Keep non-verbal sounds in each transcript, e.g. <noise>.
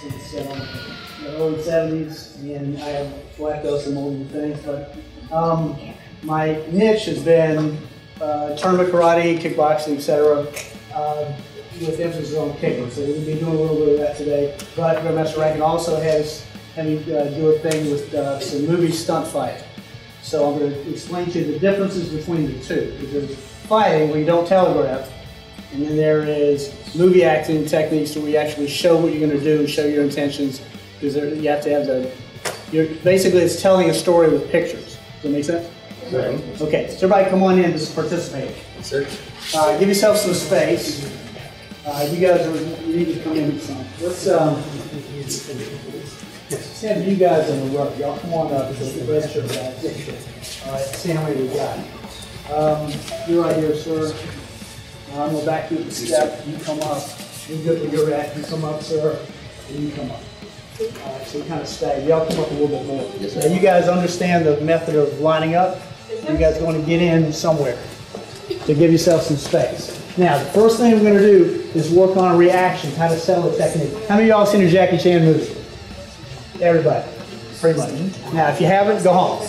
since the early 70s, and I have black belts in multiple things. But um, my niche has been uh, tournament karate, kickboxing, etc., uh, with emphasis on kicking. So we'll be doing a little bit of that today. But Grandmaster Rankin also has had me uh, do a thing with uh, some movie stunt fighting. So I'm going to explain to you the differences between the two. Because fighting, we don't telegraph, and then there is movie acting techniques where we actually show what you're going to do and show your intentions. Because you have to have the, you're, basically it's telling a story with pictures. Does that make sense? Okay, so everybody come on in to participate. Sir? Uh, give yourself some space. Uh, you guys are, you need to come in some. Let's, um, let's you guys in the row. Y'all come on up to the rest of that. All right, see how many we got. Um, you're right here, sir. I'm gonna back you up a step. You come up. You good where you're at. You come up, sir. And you come up. All right, so we kind of stay. Y'all come up a little bit more. Yes, Now, you guys understand the method of lining up? You guys going to get in somewhere to give yourself some space. Now, the first thing we're going to do is work on reactions, how to sell a technique. How many of y'all seen a Jackie Chan movie? Everybody, pretty much. Now, if you haven't, go home.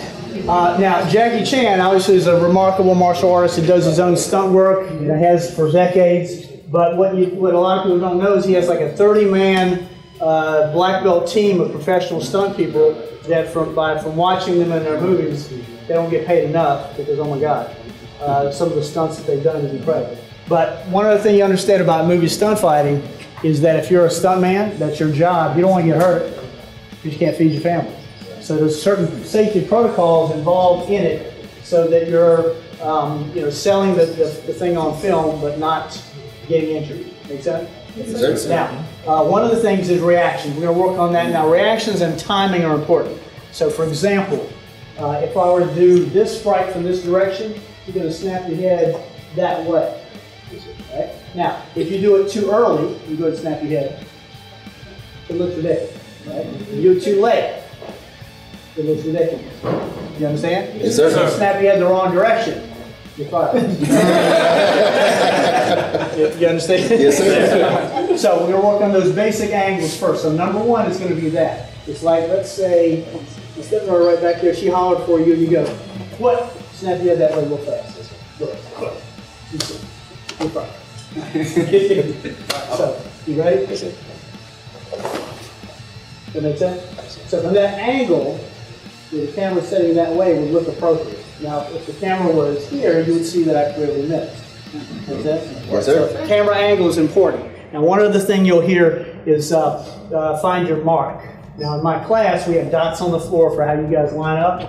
<laughs> Uh, now, Jackie Chan obviously is a remarkable martial artist who does his own stunt work and has for decades. But what, you, what a lot of people don't know is he has like a 30-man uh, black belt team of professional stunt people that from by from watching them in their movies, they don't get paid enough because oh my God, uh, some of the stunts that they've done is incredible. But one other thing you understand about movie stunt fighting is that if you're a stunt man, that's your job. You don't want to get hurt because you can't feed your family. So there's certain safety protocols involved in it so that you're, um, you know, selling the, the, the thing on film but not getting injured. Make sense? Yes. Now, uh, one of the things is reaction. We're going to work on that now. Reactions and timing are important. So, for example, uh, if I were to do this strike from this direction, you're going to snap your head that way. Right? Now, if you do it too early, you go to snap your head. It looks ridiculous. Right? If you do it too late, it looks ridiculous. You understand? Yes, sir. You snap your head the wrong direction, you're fired. <laughs> you, understand? Yes, sir. <laughs> So we're gonna work on those basic angles first. So number one is gonna be that. It's like, let's say, instead of her right back there, she hollered for you, and you go, what? Snap your head that way real fast. Good. Good. You're fine. <laughs> So, you ready? That make sense? So from that angle, the camera setting that way would look appropriate. Now, if the camera was here, you would see that I clearly missed. Make sense? Yes, sir. So camera angle is important. Now, one other thing you'll hear is uh, uh, find your mark. Now, in my class, we have dots on the floor for how you guys line up.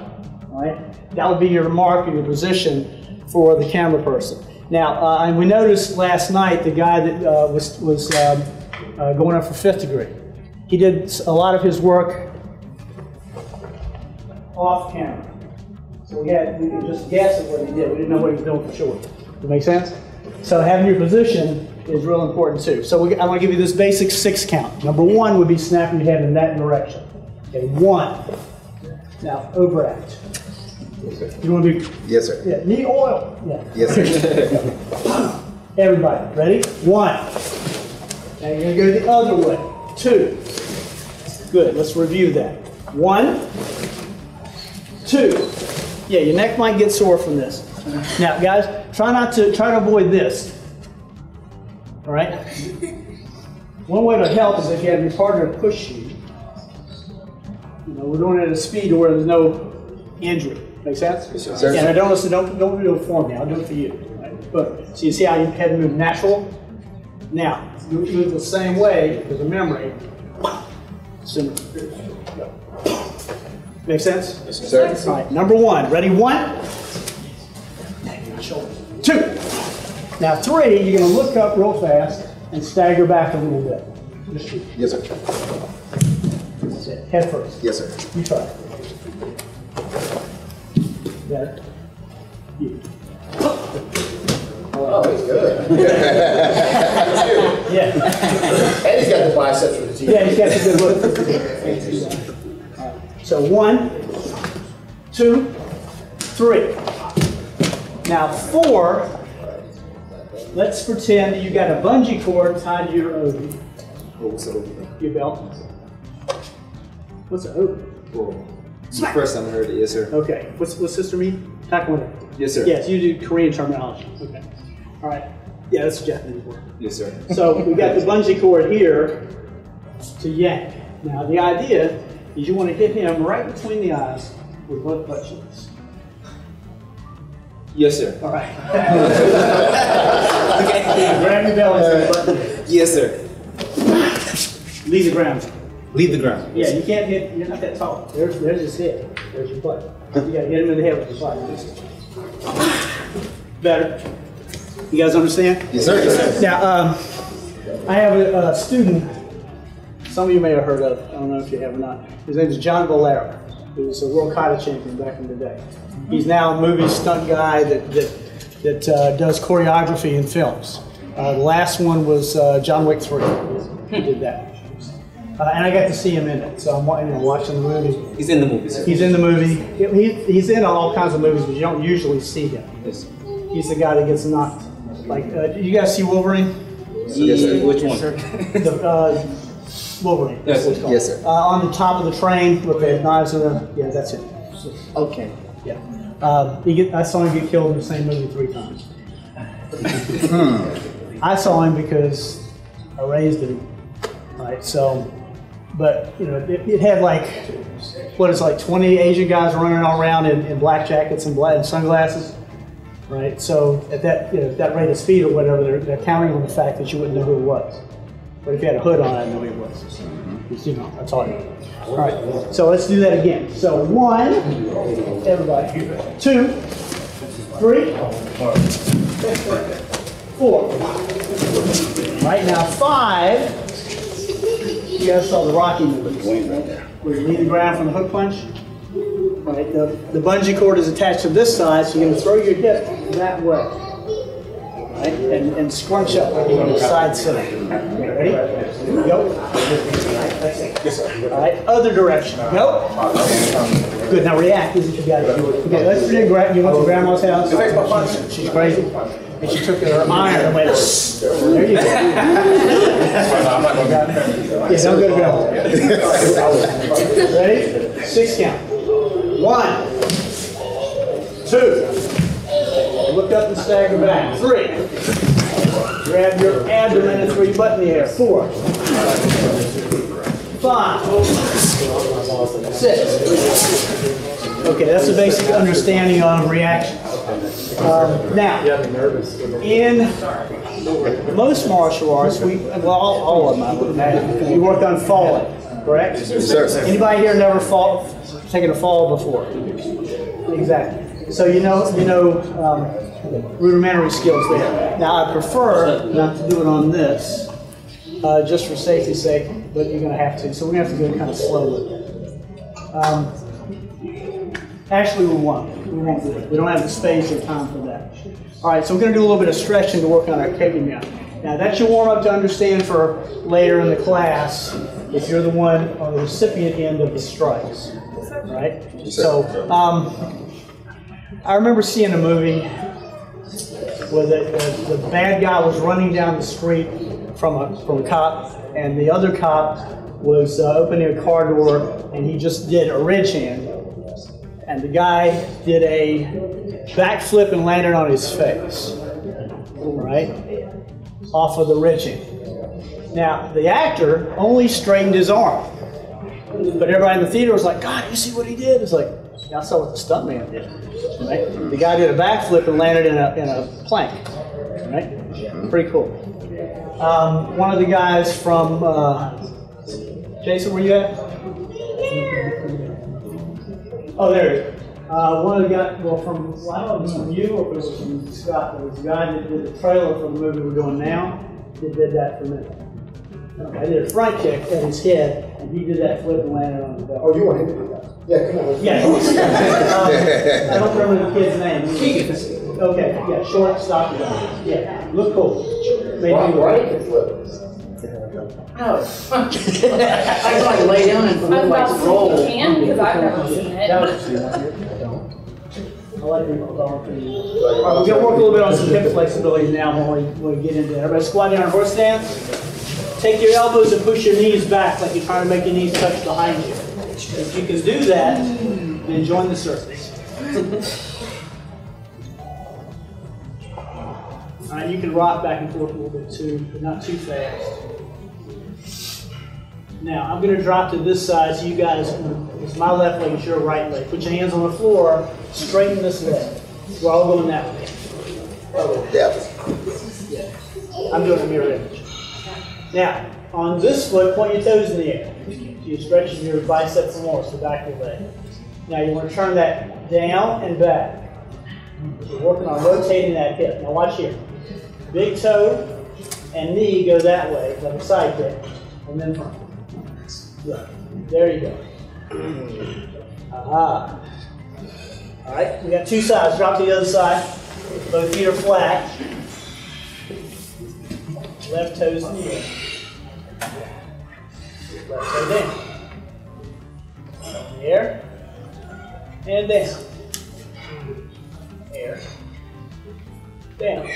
All right? That would be your mark or your position for the camera person. Now, uh, and we noticed last night the guy that uh, was, was um, uh, going up for fifth degree. He did a lot of his work off camera. So we had, we could just guess at what he did. We didn't know what he was doing for sure. Does that make sense? So having your position is real important too. So we, I'm going to give you this basic six count. Number one would be snapping your head in that direction. Okay, one. Now, overact. Yes, sir. You want to be, Yes, sir. yeah, knee oil. Yeah. Yes, sir. <laughs> Everybody, ready? One. Now you're going to go the other way. Two. Good, let's review that. One, two. Yeah, your neck might get sore from this. Now, guys, try not to, try to avoid this. All right? One way to help is if you have your partner push you. You know, we're doing it at a speed where there's no injury. Make sense? Yes. Yeah, now don't listen, don't, don't do it for me, I'll do it for you. Right? But, so you see how your head move natural? Now, move the same way as a memory. Go. Make sense? Yes, sir. All right, number one, ready? One. Two. Now three, you're gonna look up real fast and stagger back a little bit. Just shoot. Yes, sir. That's it. Head first. Yes, sir. You try. it. Got it? You. Oh, he's good. <laughs> Yeah. And he's got the biceps for the team. Yeah, he's got a good look. <laughs> So one, two, three. Now four, let's pretend that you got a bungee cord tied to your Oh, what's up? your belt. What's an? Whoa. It's the first time I heard it. Yes, sir. Okay, what's, what's sister mean? Taekwondo. Yes, sir. Yes, you do Korean terminology. Okay. All right. Yeah, that's Japanese word. Yes, sir. So we got the bungee cord here to yank. Now the idea is you want to hit him right between the eyes with both butt cheeks. Yes, sir. All right. <laughs> Grab your belly and. Yes, sir. Leave the ground. Leave the ground. Yeah, you can't hit. You're not that tall. There's there's his head. There's your butt. You got to hit him in the head with your butt. Better. You guys understand? Yes, sir. Yes, sir. Now, um, I have a, a student, some of you may have heard of, I don't know if you have or not. His name is John Valera, who was a world kata champion back in the day. He's now a movie stunt guy that, that, that uh, does choreography in films. Uh, the last one was uh, John Wick 3. He did that. Uh, and I got to see him in it, so I'm you know, watching the movie. He's in the movie, sir. He's in the movie. He, he's in all kinds of movies, but you don't usually see him. Yes. He's the guy that gets knocked. Like, uh, you guys see Wolverine? Yes, sir. Which one? the, uh, Wolverine. Yes, that's what it's called. yes, sir. Uh, on the top of the train with the knives in the, yeah, that's it. Okay. Yeah. Uh, he get, I saw him get killed in the same movie three times. <laughs> I saw him because I raised him, right? So, but you know, it, it had like what is like 20 Asian guys running all around in, in black jackets and black and sunglasses, right? So at that you know that rate of speed or whatever, they're, they're counting on the fact that you wouldn't know who it was. But if you had a hood on, I'd know it was. You know, that's all. All right, so let's do that again. So one, everybody, two, three, four. Right now, five. You guys saw the Rocky movie, where you leave the ground from the hook punch. Right, the, the bungee cord is attached to this side, so you're gonna throw your hip that way. Right, and, and scrunch up like you're side center. Ready? Go. That's it. All right, other direction. Go. Good. Now react as if you got to it. Okay, let's pretend gra- you went to grandma's house. She's, she's crazy, and she took her iron and went. There you go. Yeah, don't go to grandma's. Ready? Six count. One, two. Look up and stagger back. Three. Grab your abdomen and throw your butt in the air. Four. Five. Six. Okay, that's a basic understanding on reaction. Um, now, in most martial arts, we well, all, all of them, I would imagine, we work on falling, correct? Sir. Anybody here never fall, taken a fall before? Exactly. So you know, you know um, rudimentary skills there. Now I prefer not to do it on this, uh, just for safety's sake, but you're going to have to. So we're going to have to go kind of slowly. Um, actually, we won't. We won't do it. We don't have the space or time for that. All right, so we're going to do a little bit of stretching to work on our now. Now that's your warm up to understand for later in the class if you're the one on the recipient end of the strikes, right? So um, I remember seeing a movie where the, the, the bad guy was running down the street from a from a cop, and the other cop was uh, opening a car door, and he just did a ridge hand, and the guy did a backflip and landed on his face, right, off of the ridging. Now the actor only straightened his arm, but everybody in the theater was like, "God, you see what he did?" It's like, "Yeah, I saw what the stuntman did." Right? The guy did a backflip and landed in a in a plank. Right? Pretty cool. Um, one of the guys from uh, Jason, where you at? Oh, there he is. Uh, one of the guys, well, from, well, I don't know if it was from you or if it was from Scott, there was guy that did the trailer for the movie we're doing now. He did that for me. I did a front kick at his head, and he did that flip and landed on the belt. Oh, you want him to do that? Yeah, come on. let's- Yeah. <laughs> Um, <laughs> I don't remember the kid's name. Keegan. Okay, yeah, short, stocky guy. Yeah, look cool. Made Why, me why did you flip? <laughs> I just like lay down and I was about like to roll. say you can, because I've never seen That it. was- I like people talking. All right, we're gonna work a little bit on some hip flexibility now when we, when we get into it. Everybody squat down, horse stance. Take your elbows and push your knees back like you're trying to make your knees touch behind you. If you can do that, then join the circus. All right, <laughs> uh, you can rock back and forth a little bit too, but not too fast. Now, I'm gonna drop to this side, so you guys, it's my left leg, it's your right leg. Put your hands on the floor, straighten this leg. We're all going that way. Yeah. I'm doing a mirror image. Now, on this foot, point your toes in the air. So you're stretching your bicep femoris, the back of the leg. Now you want to turn that down and back. You're working on rotating that hip. Now watch here. Big toe and knee go that way, like a side kick, and then front. Yeah. There you go. Aha. All right, we got two sides. Drop to the other side. Both feet are flat. Left toes in the air. Left down. In the air. And down. Air. Down.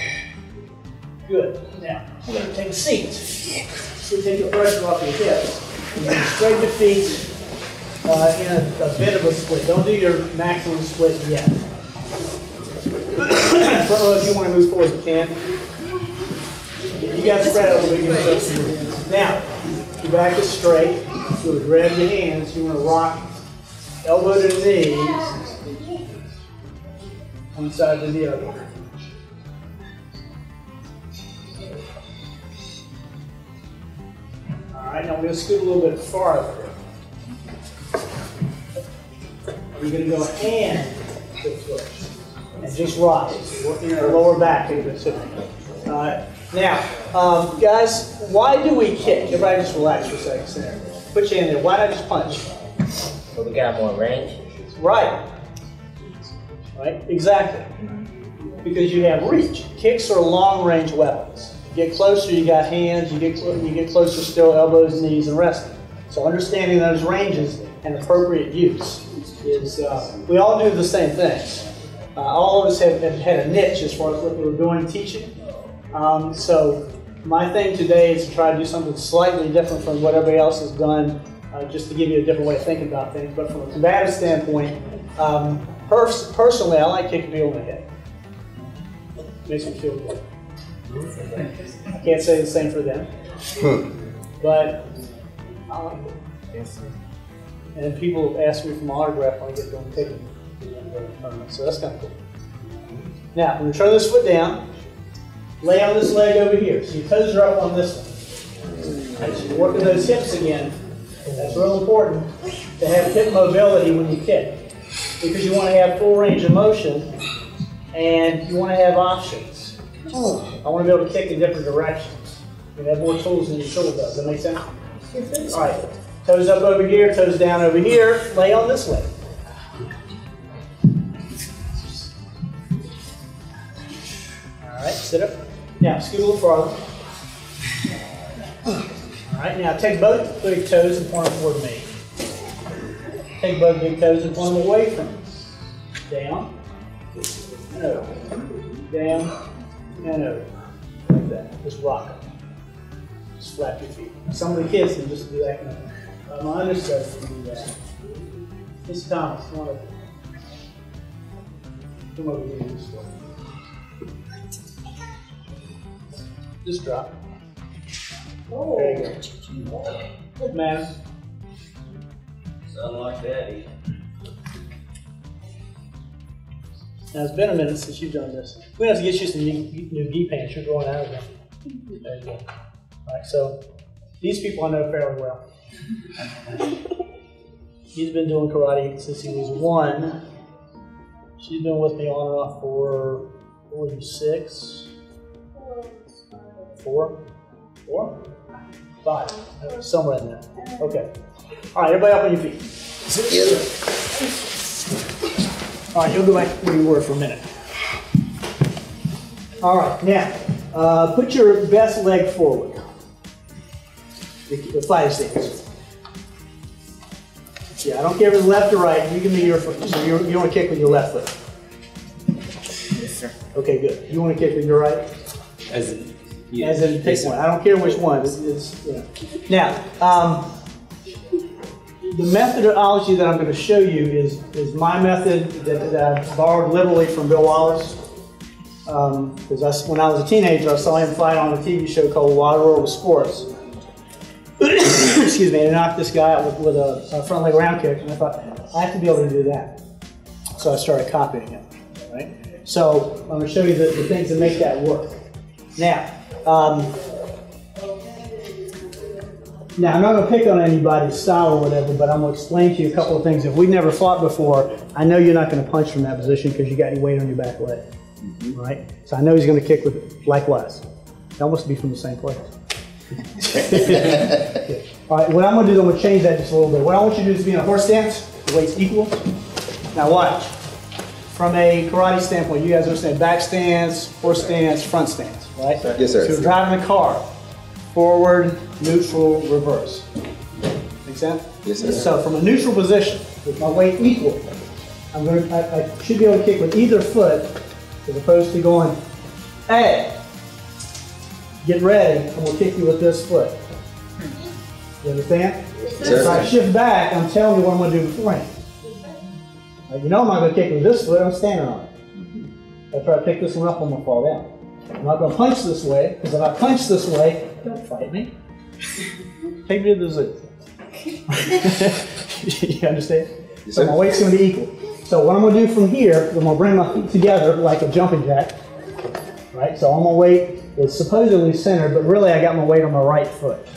Good. Now, we're going to take a seat. So take the pressure off your hips. Straighten your feet uh, in a, a bit of a split. Don't do your maximum split yet. Front row, if you want to move forward, you can. You got to spread out a little bit. Now, your back is straight. You So grab your hands. You want to rock elbow to the knee, one side to the other. All right, now we're going to scoot a little bit farther. We're going to go hand to foot and just rock, working your lower back bit too. All right. Now, um, guys, why do we kick? Everybody just relax for a second. There. Put your hand there. Why not just punch? So we got more range. Right. Right? Exactly. Because you have reach. Kicks are long-range weapons. You get closer, you got hands. You get you get closer, still elbows, knees, and resting. So understanding those ranges and appropriate use is. Uh, we all do the same things. Uh, all of us have, have had a niche as far as what we were doing teaching. Um, so my thing today is to try to do something slightly different from what everybody else has done, uh, just to give you a different way of thinking about things. But from a combative standpoint, um, pers- personally, I like kicking people in the head. Makes me feel good. I can't say the same for them, but I like it. And people ask me for my autograph when I get done kicking. So that's kind of cool. Now, I'm going to turn this foot down. Lay on this leg over here. So your toes are up on this one. Right, so you're working those hips again. That's real important to have hip mobility when you kick. Because you want to have full range of motion and you want to have options. I want to be able to kick in different directions. You have more tools than your tool does. Does that make sense? All right. Toes up over here, toes down over here. Lay on this leg. All right, sit up. Now, scoot a little farther. All right, now take both big toes and point them toward me. Take both big toes and point them away from you. Down, and over. Down, and over. Like that. Just rock them. Just flap your feet. Some of the kids can just do that. Uh, my understudy can do that. Miss Thomas, come on over. Come over here. Just go. Just drop. Oh. There you go. Good man. Sound like daddy. Now it's been a minute since you've done this. We have to get you some new, new gi pants. You're going out of them. There you go. All right, so these people I know fairly well. <laughs> He's been doing karate since he was one. She's been with me on and off for 46, four, four, five, somewhere in there. Okay. All right, everybody up on your feet. All right, you'll go back where you were for a minute. All right, now, uh, put your best leg forward. The, the five stance. Yeah, I don't care if it's left or right. You can be your foot. So you you want to kick with your left foot. Yes, sir. Okay, good. You want to kick with your right? As, As in, pick one. I don't care which one. It's, it's know. Now, um, the methodology that I'm going to show you is, is my method that, that I borrowed literally from Bill Wallace. Because I, when I was a teenager, I saw him fight on a TV show called Waterworld Sports. <coughs> Excuse me, and knocked this guy out with, with a, a front leg round kick, and I thought, I have to be able to do that. So I started copying him, right? So I'm going to show you the, the things that make that work. Now, um, now I'm not going to pick on anybody's style or whatever, but I'm going to explain to you a couple of things. If we've never fought before, I know you're not going to punch from that position because you got your weight on your back leg, right? So I know he's going to kick with it. likewise. That must be from the same place. <laughs> All right, what I'm going to do is I'm going to change that just a little bit. What I want you to do is be in a horse stance, the weight's equal. Now watch. From a karate standpoint, you guys understand back stance, horse stance, front stance, right? Yes, sir. So you're driving the car, forward, neutral, reverse. Make sense? Yes, sir. So from a neutral position, with my weight equal, I'm going to, I, I should be able to kick with either foot as opposed to going, hey, get ready, I'm gonna kick you with this foot. You understand? Yes, Sir. If I shift back, I'm telling you what I'm going to do beforehand. Now, you know I'm not going to kick with this foot, I'm standing on it. If I try to pick this one up, I'm going to fall down. I'm not going to punch this way, because if I punch this way, don't fight me. <laughs> Take me to the zoo. <laughs> you understand? Yes, so my weight's going to be equal. So what I'm going to do from here, I'm going to bring my feet together like a jumping jack. Right? So all my weight is supposedly centered, but really I got my weight on my right foot.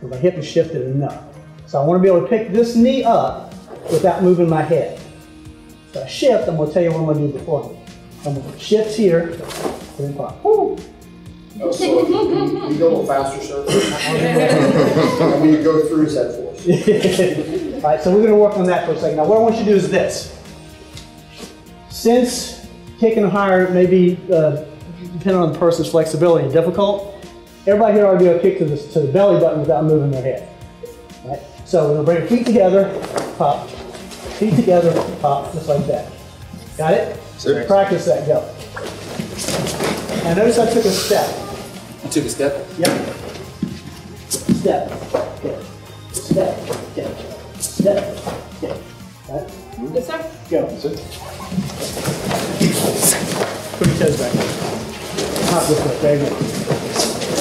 So my hip is shifted enough. So I want to be able to pick this knee up without moving my head. So I shift, I'm going to tell you what I'm going to do before. I'm going to shift here, and pop. Woo! So if you, can go a little faster, sir? And when you go through, is that force? All right, so we're going to work on that for a second. Now, what I want you to do is this. Since kicking higher may be, uh, depending on the person's flexibility, difficult, everybody here ought to be able to kick to the, to the belly button without moving their head. All right? So we're going to bring your feet together, pop. Feet together, pop, just like that. Got it? Sir. Practice that, go. Now notice I took a step. you took a step? Yep. Step. Okay. Step. Okay. Step. Okay. Right? Yes, sir. Go. Put your toes back. Hop this way. Very good.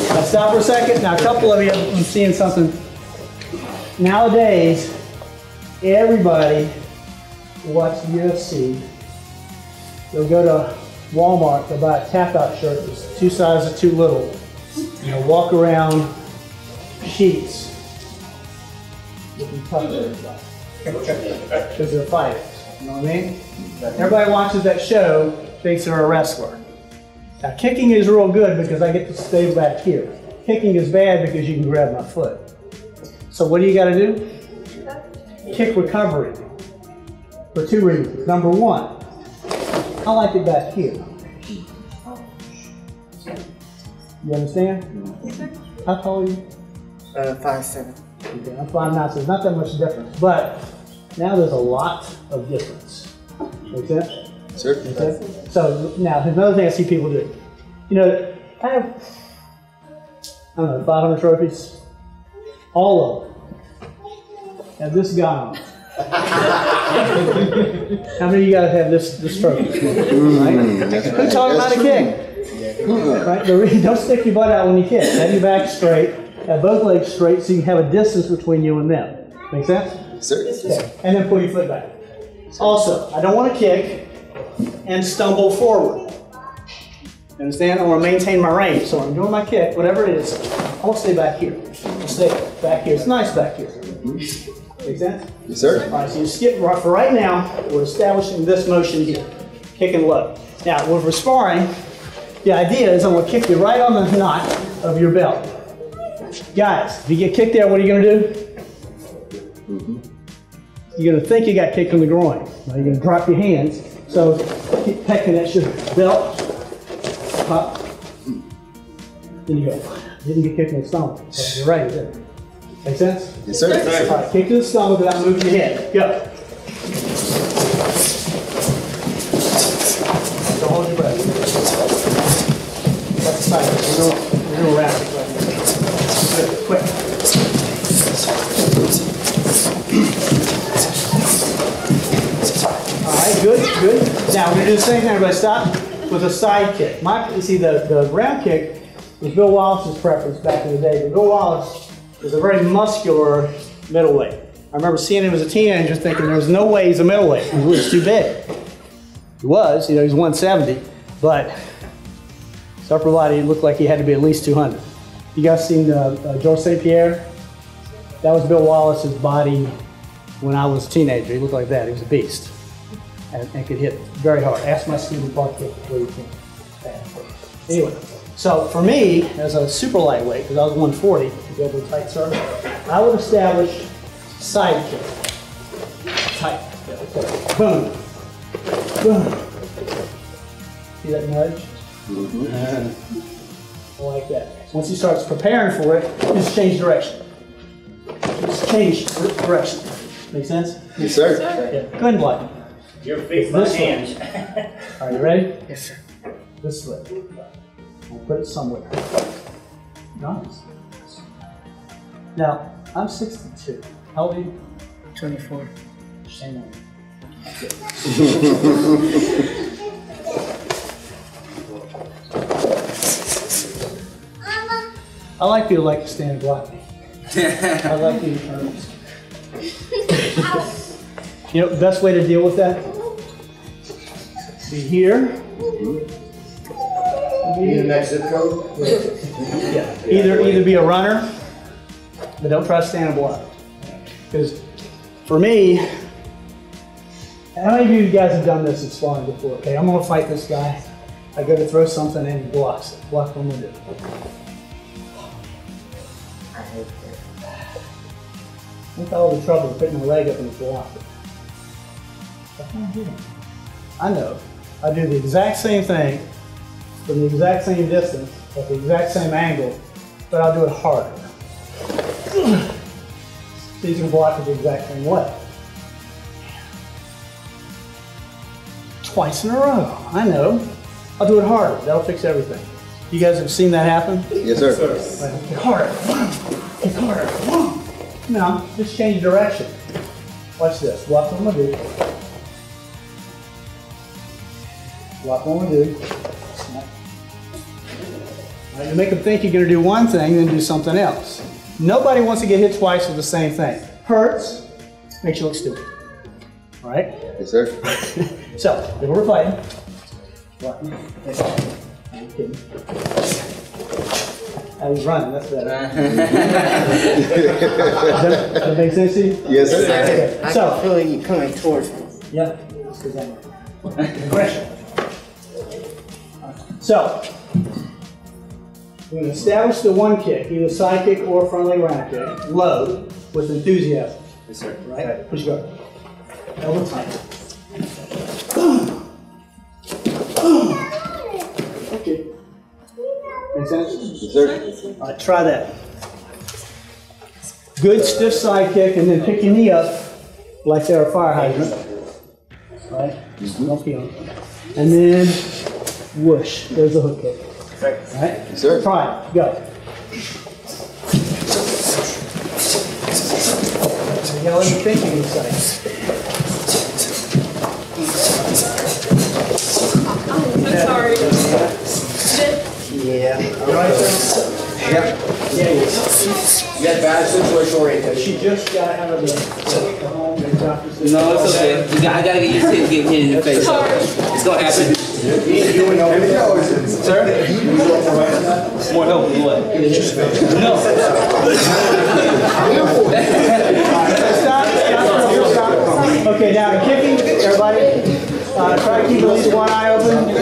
Now stop for a second. Now a couple of you, I'm seeing something. Nowadays, everybody watch the UFC. They'll go to Walmart to buy a tap-out shirt that's two sizes too little. And they'll walk around sheets. Because they're fighters. You know what I mean? Everybody watches that show thinks they're a wrestler. Now, kicking is real good because I get to stay back here. Kicking is bad because you can grab my foot. So what do you got to do? Kick recovery. For two reasons. Number one, I like it back here. You understand? How tall are you? Uh, five seven. Okay, I'm five nine, so there's not that much difference. But now there's a lot of difference. Make sense? Sir? Make sense? So now another thing I see people do. You know, I have I don't know, 500 trophies. All of them have this guy on. <laughs> <laughs> How many of you guys have this this trophy? Right? Mm. Who taught him how to kick? Right? The re- Don't stick your butt out when you kick. Have your back straight. Have both legs straight so you can have a distance between you and them. Make sense? Sir? Okay. And then pull your foot back. Also, I don't want to kick and stumble forward. You understand? I want to maintain my range. So I'm doing my kick, whatever it is, I want to stay back here. I'll stay back here. It's nice back here. Mm-hmm. Make sense? Yes, sir. All right, so you skip, right- for right now, we're establishing this motion here, kick and low. Now, when we're sparring, the idea is I'm gonna kick you right on the knot of your belt. Guys, if you get kicked there, what are you gonna do? Mm-hmm. You're gonna think you got kicked in the groin. Now you're gonna drop your hands, so keep pecking at your belt, pop. Mm. Then you go, didn't get kicked in the stomach. But <sighs> You're right, you? Make sense? Yes, sir. Yes, All right, kick to the stomach without moving your head. Go. Don't hold your breath. That's fine. We're going, we're going rapid. Good. Quick. All right, good, good. Now we're going to do the same thing, everybody. Stop with a side kick. My, you see, the, the round kick was Bill Wallace's preference back in the day, but Bill Wallace was a very muscular middleweight. I remember seeing him as a teenager thinking there was no way he's a middleweight, he was too big. He was, you know, he's 170, but his upper body looked like he had to be at least 200. You guys seen uh, uh, George St. Pierre? That was Bill Wallace's body when I was a teenager. He looked like that. He was a beast and, and could hit very hard. Ask my student butt kick where you can. Anyway, so for me, as a super lightweight, because I was 140, to go to a tight circle, I would establish side kick. Tight. Yeah, okay. Boom. Boom. See that nudge? Mm -hmm. I like that. Once he starts preparing for it, just change direction. Just change direction. Make sense? Yes, sir. Yeah. Go ahead and block. Your feet, my This way. hands. <laughs> Are you ready? Yes, sir. This way. We'll put it somewhere. Nice. Now, I'm 62. How old are you? 24. Shame on you. I like people like to stand and block me. I like the turns. You know, the best way to deal with that? Be here. Mm-hmm. Need the next zip code? Yeah. Either either be a runner, but don't try to stand and block. Because for me, how many of you guys have done this in sparring before? Okay, I'm gonna fight this guy. I go to throw something and he blocks it. Block what I'm. I hate that. Look at all the trouble of putting my leg up and block it. I'm doing. I know. I do the exact same thing from the exact same distance at the exact same angle, but I'll do it harder. So you can block the exact same way. Twice in a row. I know. I'll do it harder. That'll fix everything. You guys have seen that happen? Yes, sir. Like, Get harder. Get harder. No, just change direction. Watch this. Watch what I'm gonna do. Watch what I'm gonna do. Now, you make them think you're gonna do one thing, then do something else. Nobody wants to get hit twice with the same thing. Hurts, makes you look stupid. All right? Yes, sir. <laughs> So, if we're fighting, what? I'm kidding. I was running, that's better. <laughs> Does that, that make sense to you? Yes, sir. Okay, I so, can feel you coming towards me. yeah, that's 'cause I'm- aggression. So, we're gonna establish the one kick, either side kick or frontally round kick, low, with enthusiasm. Yes, sir. Right? Push it go. Elbow tight. Okay. Make sense? Yes, sir. All right, try that. Good stiff side kick and then pick your knee up like they're a fire hydrant. All right? Mm-hmm. Don't peel. And then whoosh. There's a hook kick. All right? Yes, sir. Try it. Go. You gotta let me think you inside. I'm sorry. Yeah. Yeah. Yeah, yeah. You got bad situation orientation. She just got out of the, the home and doctor said. No, it's okay. You got, I gotta get used to getting hit in the face. Sorry. It's gonna happen. Sir? More help than what? No. Stop, stop, stop. Okay, now kicking, everybody, uh, try to keep at least one eye open. Yep.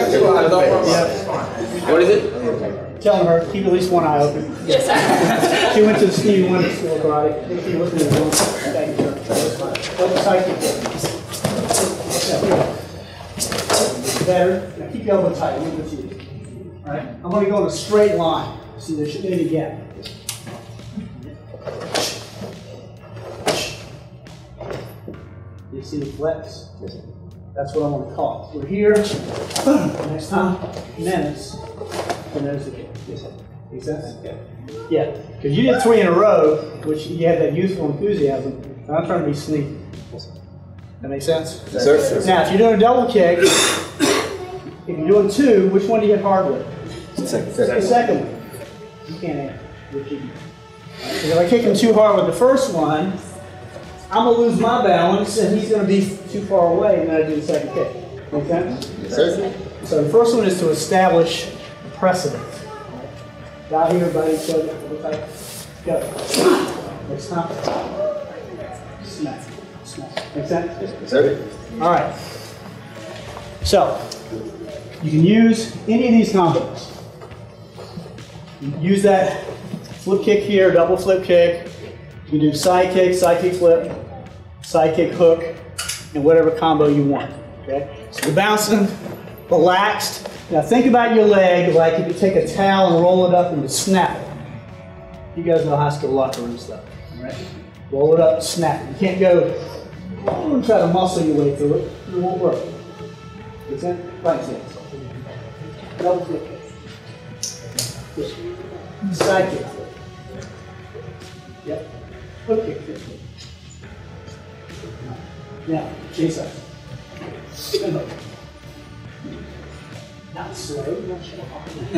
What is it? Telling her, keep at least one eye open. Yes, sir. She went to the Stevie Wonder School of Karate. If you look at the one, thank you, sir. That's fine. Double side kick. Yeah. Better. Now keep your elbow tight. Leave it to you. All right. I'm going to go in a straight line. See, there shouldn't be any gap. You see the flex? That's what I want to call it. We're here. Next time, minutes, and there's the Make sense? Yeah, because you did three in a row, which you had that youthful enthusiasm, and I'm trying to be sneaky. That makes sense? Yes, sir. Now, if you're doing a double kick, if you're doing two, which one do you hit hard with? Second. The second one. You can't answer. You're cheating. Because if I kick him too hard with the first one, I'm gonna lose my balance, and he's gonna be too far away, and then I do the second kick. Make sense? Yes, sir. So the first one is to establish precedent. Got here, buddy, so look like, go. Next time. Smack, smack. Make sense? Yes, sir. All right. So, you can use any of these combos. Use that flip kick here, double flip kick. You can do side kick, side kick flip, side kick hook, and whatever combo you want. Okay? So you're bouncing, relaxed. Now think about your leg like if you take a towel and roll it up and just snap it. You guys know high school locker room stuff, right? Roll it up, snap it. You can't go don't try to muscle your way through it. It won't work. Get that? Right hands. Double flip. Side kick. Yep. Hook kick. Now, chase up. Not slow, not. Fast.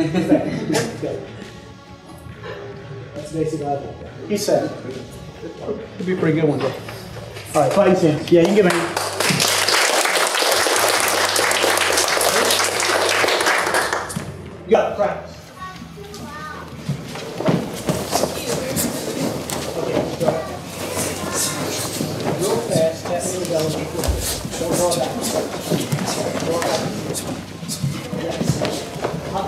That's basically how I do it. He said. Could be a pretty good one, though. All right, fighting stance. Yeah, you can give me. You got it, practice. Okay, go ahead. Real fast, tap me in. Don't draw back. Draw back. Yes. Up.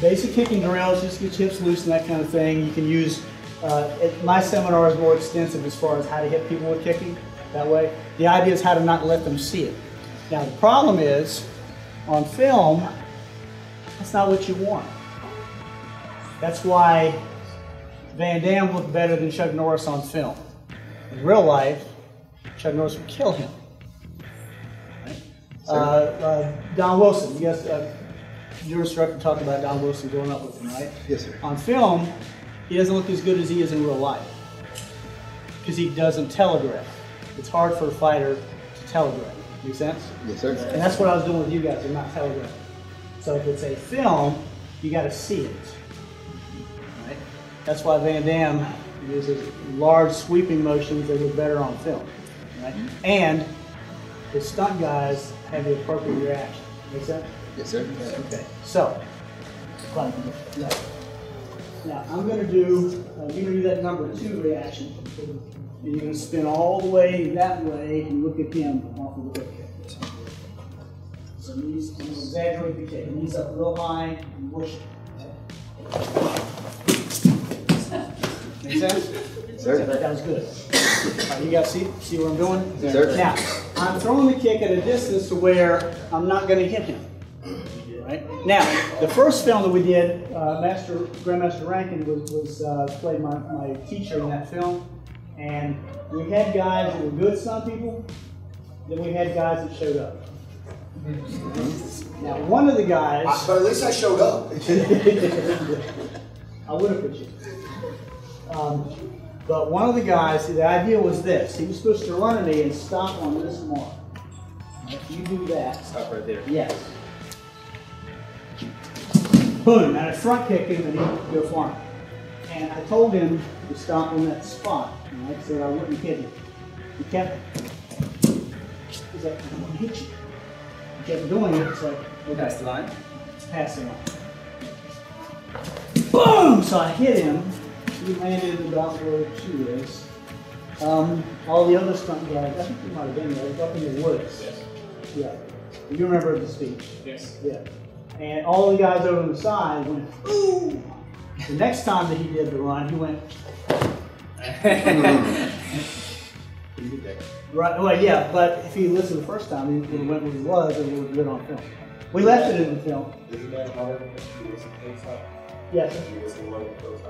basic kicking drills, just get your hips loose and that kind of thing. You can use. Uh, it, my seminar is more extensive as far as how to hit people with kicking. That way, the idea is how to not let them see it. Now the problem is, on film, that's not what you want. That's why Van Damme looked better than Chuck Norris on film. In real life, Chuck Norris would kill him. Uh, uh, Don Wilson, you guys, uh, your instructor talked about Don Wilson growing up with him, right? Yes, sir. On film, he doesn't look as good as he is in real life because he doesn't telegraph. It's hard for a fighter to telegraph. Make sense? Yes, sir. And that's what I was doing with you guys. I'm not telegraphing. So if it's a film, you got to see it. Right? That's why Van Damme uses large sweeping motions that look better on film. Right? And the stunt guys have the appropriate reaction. Make sense? Yes, sir. Okay. So, fine. Yeah. Now I'm going to do. Uh, you're going to do that number two reaction, and you're going to spin all the way that way and look at him off of the hook kick. So knees, I'm going to exaggerate the kick. Knees up real high and push. Make sense? Yes, sir. That was good. Right, you guys see, see what I'm doing? Yes, sir. Now, I'm throwing the kick at a distance to where I'm not going to hit him. Right? Now, the first film that we did, uh, Master Grandmaster Rankin was, was uh, played my, my teacher in that film, and we had guys that were good stunt people, then we had guys that showed up. Now, one of the guys. But at least I showed up. <laughs> I would have put you. Um, but one of the guys, the idea was this: he was supposed to run at me and stop on this mark. If you do that, Stop right there. yes. Boom! And I front kick him, and he go him. And I told him to stop on that spot, right, so I wouldn't hit him. He kept. He's like, I want to hit you. He kept doing it. It's like, okay, That's the line. passing on. boom! So I hit him. He landed about where she is. Um, all the other stunt guys, I think you might have been there, was up in the woods. Yeah. You remember the speech? Yes. Yeah. And all the guys over on the side went, ooh! The next time that he did the run, he went, <laughs> right, well, yeah, but if he listened the first time, he would have went where he was and it would have been on film. We left it in the film. Isn't that hard? You listen like, Yes. you listen to what goes.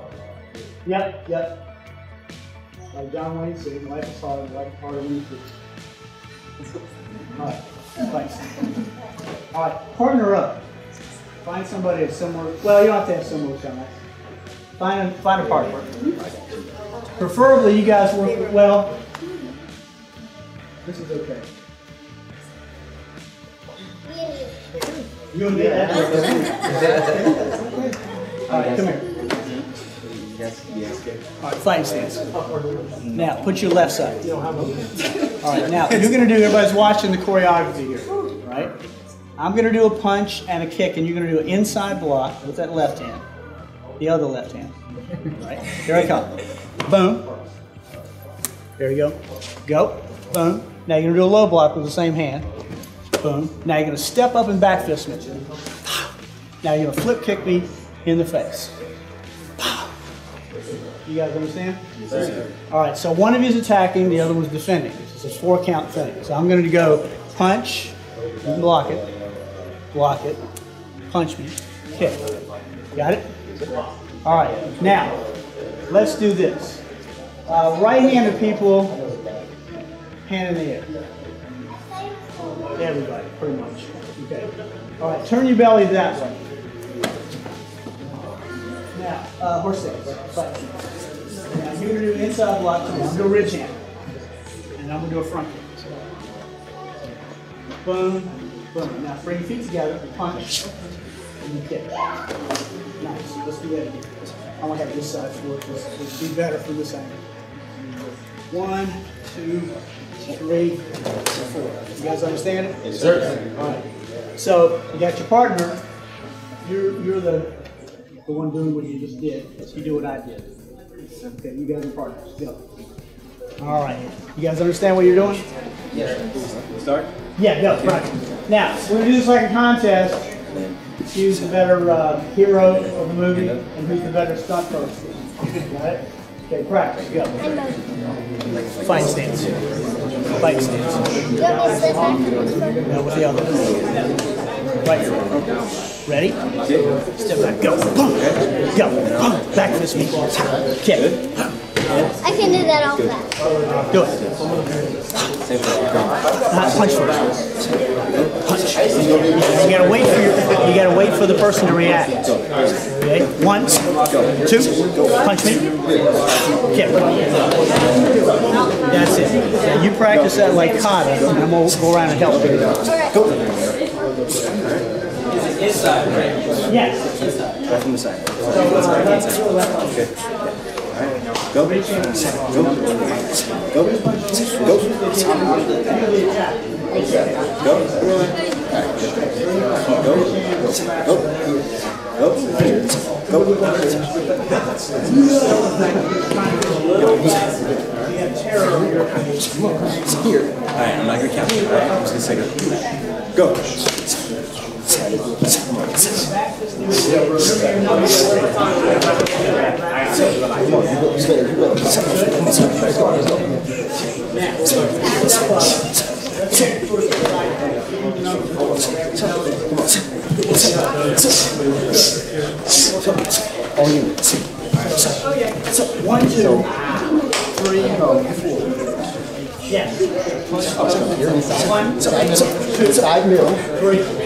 Yep, yep. Like John Wayne said, life is hard, life is harder than you think. Alright, thanks. Alright, partner up. Find somebody of similar, well, you don't have to have similar talents. Find a, find a partner. Preferably you guys work, well, this is okay. You and me, <laughs> Alright, come here. All right, fighting stance. Now, put your left side. All right, now, you're gonna do, everybody's watching the choreography here, right? I'm gonna do a punch and a kick, and you're gonna do an inside block with that left hand, the other left hand, right? Here I come. Boom. There you go. Go. Boom. Now you're gonna do a low block with the same hand. Boom. Now you're gonna step up and back fist me. Now you're gonna flip kick me in the face. You guys understand? All right, so one of you is attacking, the other one's defending. This is a four count thing. So I'm going to go punch, block it, block it, punch me, kick. Got it? All right, now let's do this. Uh, right handed people, hand in the air. Everybody, pretty much. Okay. All right, turn your belly that way. Now, uh, horse stance. Now you're gonna do an inside block. I'm gonna do a ridge hand. And I'm gonna do a front kick. Boom, boom. Now bring your feet together, punch, and you kick. Nice. Let's do that again. I want to have this side for it. This would be better from this angle. One, two, three, four. You guys understand it? Yes, sir. All right. So you got your partner. You're you're the the one doing what you just did. You do what I did. Okay, you guys are partners. Go. All right. You guys understand what you're doing? Yes. Start? Yeah, go. Right. Now we're gonna do this like a contest. Who's the better uh, hero of the movie and who's the better stunt person? Got it? Okay, practice. Go. Fine stance. Fight stance. No, with the other. Right. Ready? Step back. Go. Boom. Go. Boom. Back to this me. Kick. I can do that all fast. Do it. Uh, punch first. Punch. You gotta wait for your. You gotta wait for the person to react. Okay. One, two. Punch me. Kick. That's it. Now you practice that like kata, and I'm gonna go around and help you. Go. Inside, right? Yes. Right from the side. So, Go. Go. Go. Go. Go. Go. Go. Go. Here. All right, I'm not gonna count. All right, I'm just gonna say go. Go. All units. One, two, three, four. Yes. One, two, three. Side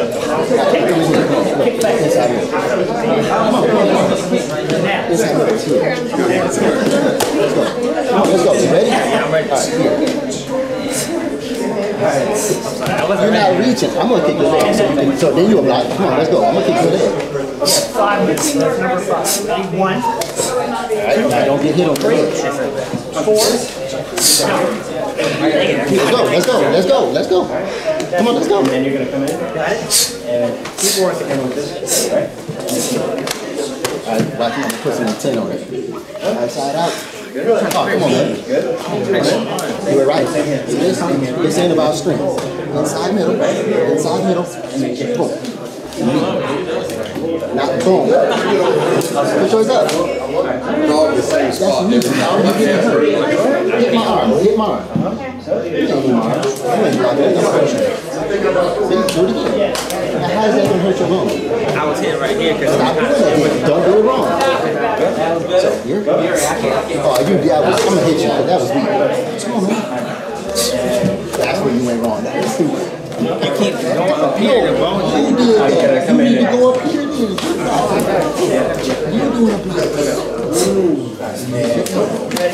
You're not reaching. I'm gonna kick your leg. So, you can, so then you a block. Come on, let's go. I'm gonna kick your leg. Five minutes, that's number five. One, Alright, now don't get hit on the leg. four, Let's go, let's go, let's go, let's go. Come on, let's go. Then you're gonna come in got it? And keep working with this, right? I'm gonna put some intent on it. Inside out. Oh, come on, man. You were right. This? This ain't about strength. Inside middle, inside middle, and then boom. Not boom. Push yours up. Dog the same That's spot. you. How are you getting hurt? Hit my arm, hit my arm. You do my arm. You ain't it. See, do it again. How is that gonna hurt your bone? I was hitting right here because Stop doing that again. Don't do it wrong. So, you're, oh, you, yeah, I was, I'm gonna hit you, but that was weak. Come on, man. That's where you went wrong. That was stupid. you keep going up here. Bone You did that. You need to go up here then. You're doing a block.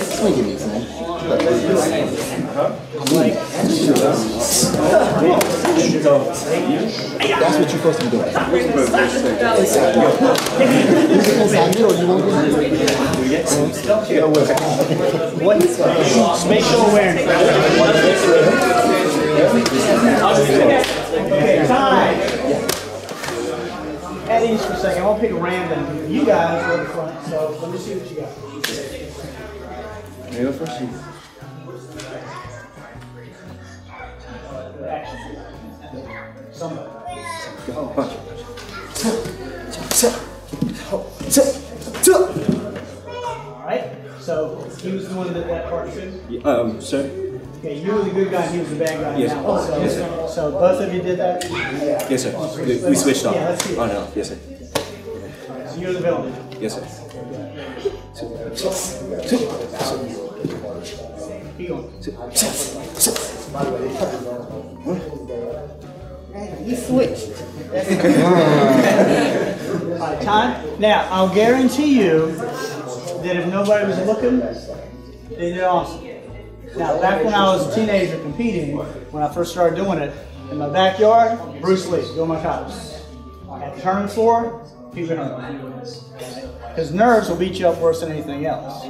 Swing at me, son. That's what you're supposed to be doing. Middle. Use you won't get it. Spatial awareness. Okay, time. At ease for a second, I'll pick a random. You guys are in front, so let me see what you got. You go first. Action. Somebody. Go. Alright, so he was the one that that part too? Um, sir? Okay, you were the good guy, he was the bad guy. Yes, now. sir. So- Yes, sir. So both of you did that? Yes, sir. We we switched off. Yeah, let's see it. And off. Yes, sir. So you're the villain. Yes, sir. You switched. Alright, time. Now, I'll guarantee you that if nobody was looking, they did awesome. Now, back when I was a teenager competing, when I first started doing it, in my backyard, Bruce Lee, doing my cops. At the tournament floor, people hurt. Because nerves will beat you up worse than anything else.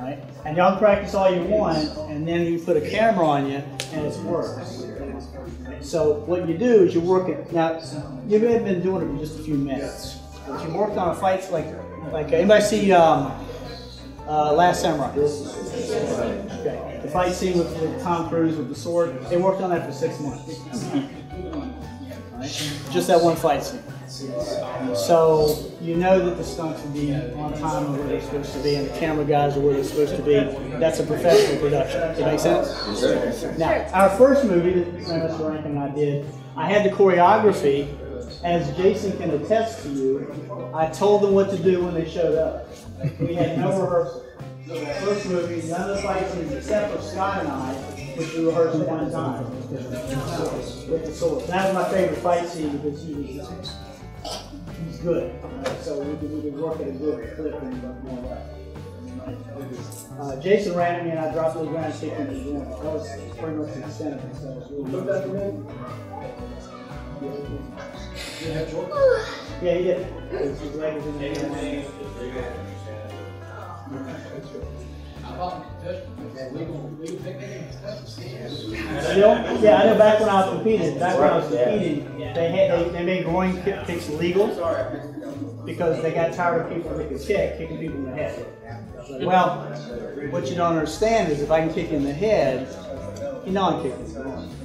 Right? And y'all practice all you want, and then you put a camera on you, and it's worse. So what you do is you work it. Now, you may have been doing it for just a few minutes, but you worked on a fight like, like anybody see um, uh, Last Samurai? Okay. The fight scene with, with Tom Cruise with the sword. They worked on that for six months. Right? Just that one fight scene. So you know that the stunts will be on time and where they're supposed to be, and the camera guys are where they're supposed to be. That's a professional production. Does that make sense? Now, our first movie that Mr. Rankin and I did, I had the choreography. As Jason can attest to you, I told them what to do when they showed up. We had no rehearsal. So the first movie, none of the fight scenes except for Scott and I, which we rehearsed one time with the sword. That was my favorite fight scene because he was he's good. Right? So we can, we could work at a good clip and stuff more like that. Uh, Jason ran at me and I dropped to the ground and kicked him in the groin. That was pretty much the extent of it. So it was really Yeah, he did. His his leg was in the air. Still, yeah, I know back when I was competing, back when I was competing, they had, they, they made groin kick- kicks legal because they got tired of people could kick, kicking people in the head. Well, what you don't understand is if I can kick you in the head, you know I'm kicking you.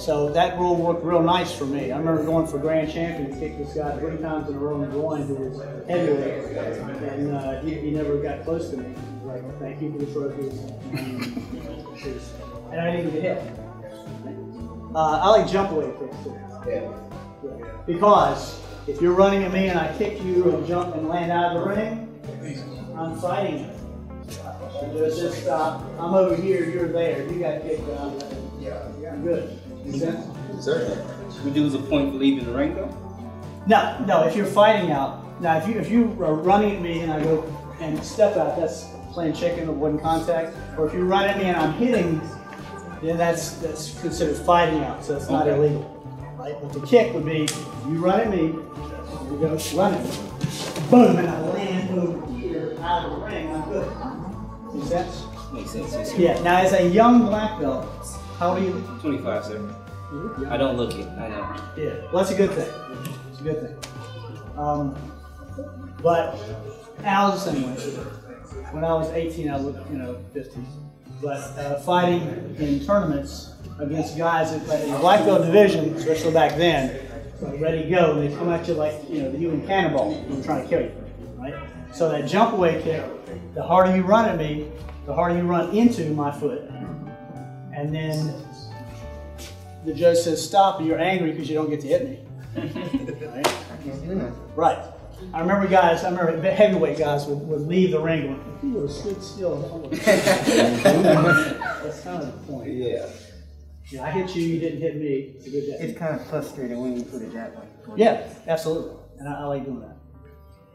So that rule worked real nice for me. I remember going for grand champion, kicked this guy three times in a row in the groin who was heavyweight, and uh, he, he never got close to me. Like, thank you for the trophy. and I didn't get hit. Uh, I like jump away kicks too. Yeah. Because if you're running at me and I kick you and jump and land out of the ring, I'm fighting you. There's just, uh, I'm over here, you're there, you got kicked out. Yeah. Good. Sense? Sir. Would you lose a point for leaving the ring though? No, no, if you're fighting out, now if you, if you are running at me and I go and step out, that's playing chicken or wooden contact. Or if you run at me and I'm hitting, then that's, that's considered fighting out, so it's not Okay. illegal. Right? But the kick would be, you run at me, you go running, boom, and I land over here out of the ring, I'm good. Makes sense? Makes sense. Yeah, now as a young black belt, how old are you? 25, sir. I don't look it. I know. Yeah, well, that's a good thing. It's a good thing. Um, but Al's the same way. When I was 18, I looked, you know, 50. But uh, fighting in tournaments against guys that like, in the black belt division, especially back then, like ready to go, and they come at you like, you know, the human cannonball, and trying to kill you, right? So that jump away kick, the harder you run at me, the harder you run into my foot. And then the judge says stop and you're angry because you don't get to hit me. <laughs> right? Right. I remember guys, I remember the heavyweight guys would, would leave the ring going, if you would have stood still. That's kind of the point. Yeah. Yeah, I hit you, you didn't hit me. It's a good day. It's kind of frustrating when you put it that way. Yeah, absolutely. And I, I like doing that.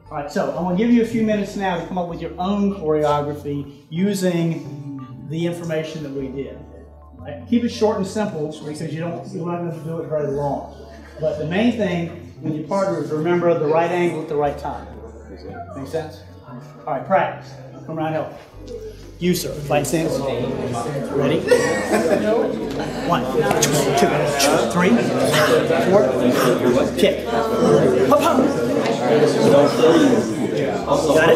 All right, so I'm going to give you a few minutes now to come up with your own choreography using the information that we did. Right? Keep it short and simple because you don't you're not going to do it very long. But the main thing when you partner is remember the right angle at the right time. Make sense? All right, practice. Come around, help. You, sir. Fight stance. Ready? One, two, three, four, kick. Hop, hop. Got it?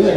Yeah,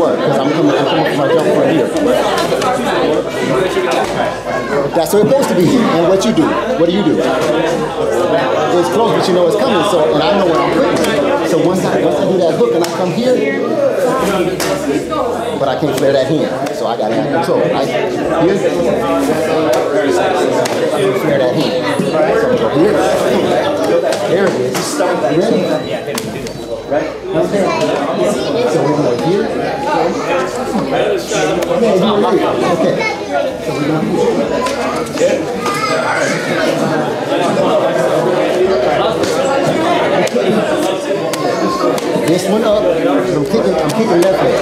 were, because I'm coming, I'm coming my here. That's what it's supposed to be. And what you do? What do you do? It's close, but you know it's coming. So, and I know where I'm putting. So once I once I do that hook and I come here, but I can't flare that hand. So I gotta have control. Right? Here, I can flare that hand. So I here. There it is. Ready? Right? Okay. So we're going here. Okay. So we're going here. This one up. I'm kicking. I'm kicking left leg.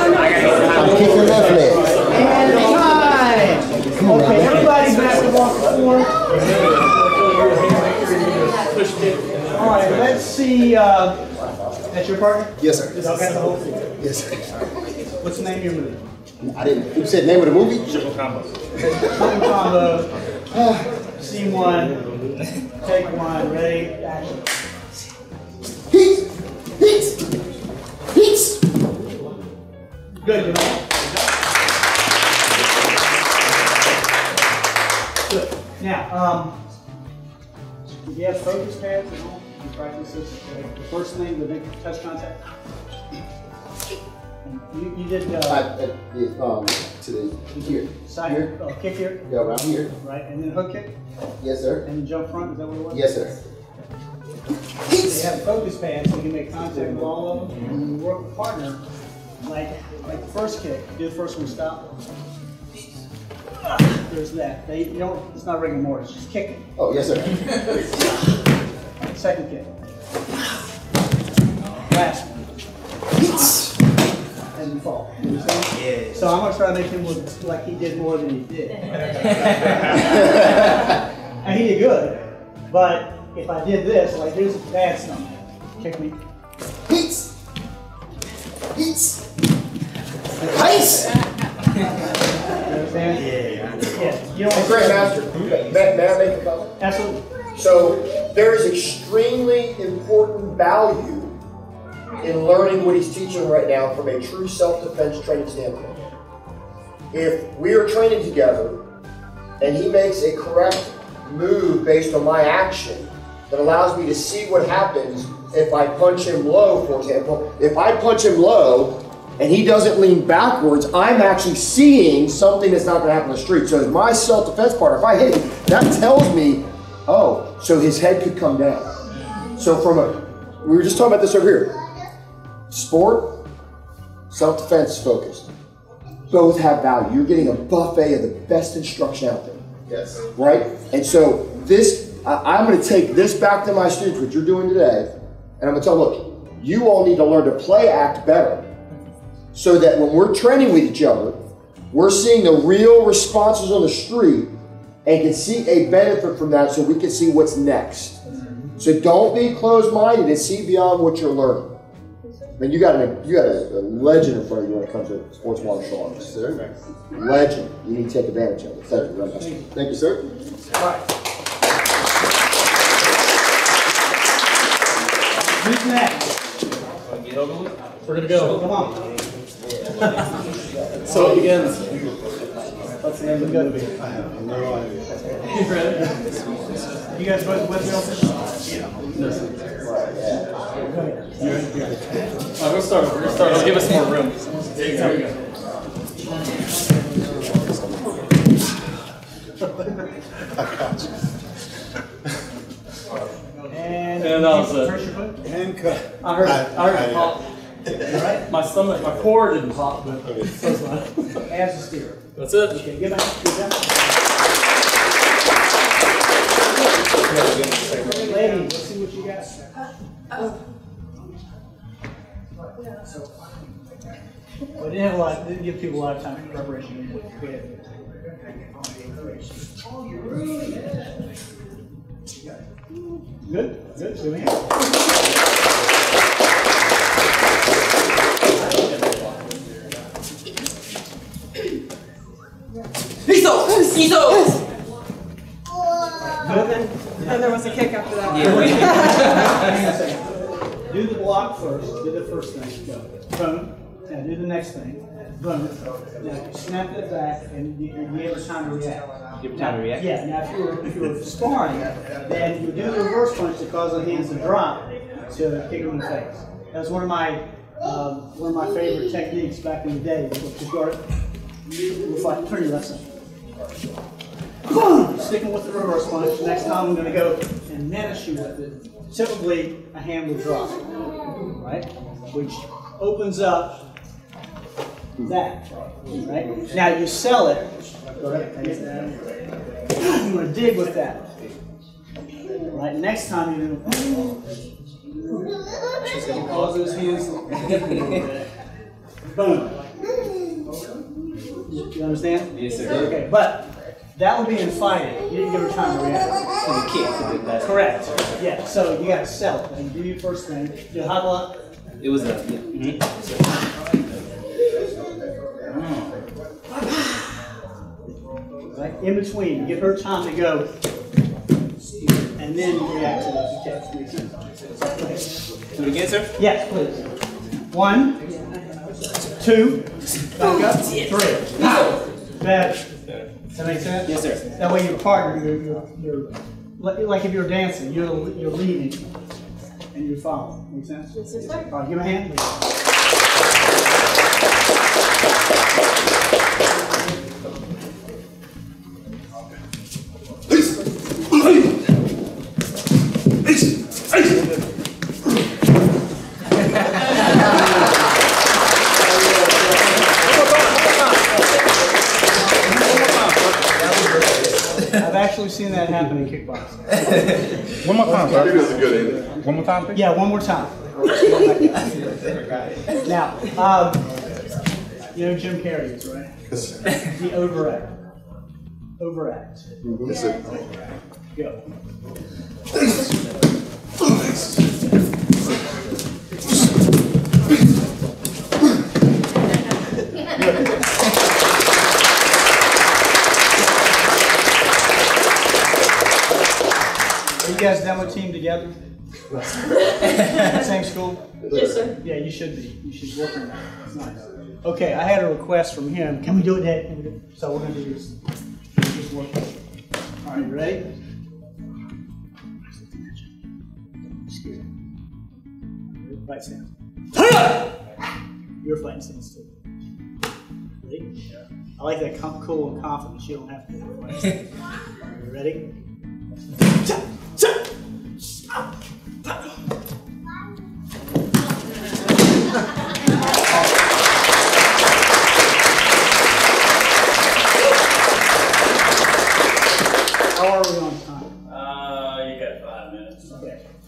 I'm kicking left leg. Time! Come on, Okay, man. everybody's back to walk the floor. All right, let's see, uh, that's your partner? Yes, sir. Okay, that's the whole thing. Yes, sir. What's the name of your movie? I didn't. You said name of the movie? Triple combo. Scene one, take one, ready, action. Heat. Heat. Heat. Good, good man. Good. Now, um, do you have focus pads at home? You practice this, uh, the first thing, the big touch contact? You, you did, uh, I, the, um, to the, here, side, here, oh, kick here, go around here. right, and then hook kick, Yes, sir. and then jump front, is that what it was? Yes, sir. They have focus pads, so you can make contact with all of them, and when you work with a partner, like, like the first kick, do the first one, stop. There's that, they, you don't, it's not rigor mortis, just kicking. Oh, yes, sir. <laughs> Second kick. Last one. And you fall. You understand? Yeah. So I'm gonna try to make him look like he did more than he did. <laughs> And he did good, but if I did this, like here's a bad stomach, kick me. Heats. Heats. Heist. You understand? Yeah. Yeah. You know. Great master. May, may I make a comment? Absolutely. So there is extremely important value in learning what he's teaching right now from a true self-defense training standpoint. If we are training together and he makes a correct move based on my action that allows me to see what happens if I punch him low, for example, if I punch him low and he doesn't lean backwards, I'm actually seeing something that's not to happen in the street. So as my self-defense part, if I hit him, that tells me, oh, so his head could come down. So from a, we were just talking about this over here. Sport, self-defense focused. Both have value. You're getting a buffet of the best instruction out there. Yes. Right? And so this, I, I'm going to take this back to my students, what you're doing today, and I'm going to tell them, look, you all need to learn to play act better so that when we're training with each other, we're seeing the real responses on the street and can see a benefit from that so we can see what's next. So don't be closed-minded and see beyond what you're learning. I mean, you got a you got a, a legend in front of you when it comes to sports martial arts. Sir. Legend. You need to take advantage of it. Thank you very much. Thank you, sir. All right. Who's next? Get over with. We're gonna go. Come on. <laughs> So it begins. What's the name of the movie? I have no idea. You guys both with me on this? Uh, we'll start. We're gonna start. I'll give us more room. There we go. And. And that was it. First your foot? Handcuff. I heard. I heard it pop. Right? My stomach, my core didn't pop, but that's fine. As a steer. That's it. Okay, get back. Job. Ladies, let's see what you got. We didn't have a lot, didn't give people a lot of time for preparation. Good, good, good man. Piso! Piso! Good then? And there was a kick after that. Hang on a second. Do the block first, do the first thing, go. Boom. Now do the next thing. Boom. Now snap it back and you, you give it time to react. Give time to react. Yeah, now if you were, if you were sparring, then you do the reverse punch to cause the hands to drop to kick them in the face. That's one of my, um, one of my favorite techniques back in the day. Just guard, fight, turn your left side. Boom! Sticking with the reverse punch. Next time I'm going to go and menace you with it. Typically, a hand will drop, right? Which opens up that, right? Now you sell it. Go ahead. take it. You want to dig with that, right? Next time you're going to cause those hands to <laughs> a. Boom. You understand? Yes, sir. Okay, but that would be in fighting. You didn't give her time to react. To the kick. to that's- Correct. Yeah, so you gotta sell it. And do your first thing. Do hot block. It was a. Yeah. mhm. Right? In between. Give her time to go. And then react to those kicks. Makes sense? Do it again, sir. Yes, please. One, two, Back up. Oh, three. Better. Does that make sense? Yes, sir. That way your partner, you're, you're, you're like like if you're dancing, you're, you're leading and you're following. Make sense? Yes, sir. All right, give me a hand. I've actually seen that happen in kickboxing. One more time, sir. Good. One more time, please. Yeah, one more time. <laughs> Now, um, you know Jim Carrey is, right? He overact. Overact. Mm-hmm. Yes, sir. Go. Are you guys demo team together? Same school? Yes, sir. Yeah, you should be. You should work on that. It's nice. Okay, I had a request from him. Can we do it do- So we're gonna do this. Work. All right, you ready? Excuse me. Fight stance. Your fighting stance too. Ready? Yeah. I like that com- cool and confident. You don't have to do it. Fight. You ready?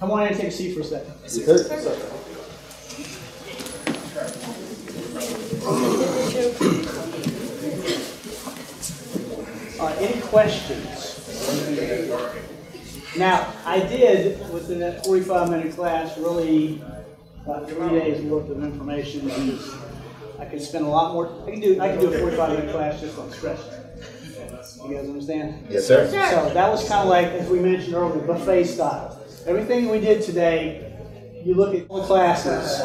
Come on in and take a seat for a second. All right, uh, any questions? Now, I did, within that 45-minute class, really about three days' worth of information. because I could spend a lot more, I can do, I can do a 45-minute class just on stretching. You guys understand? Yes, sir. So that was kind of like, as we mentioned earlier, buffet style. Everything we did today, you look at all the classes,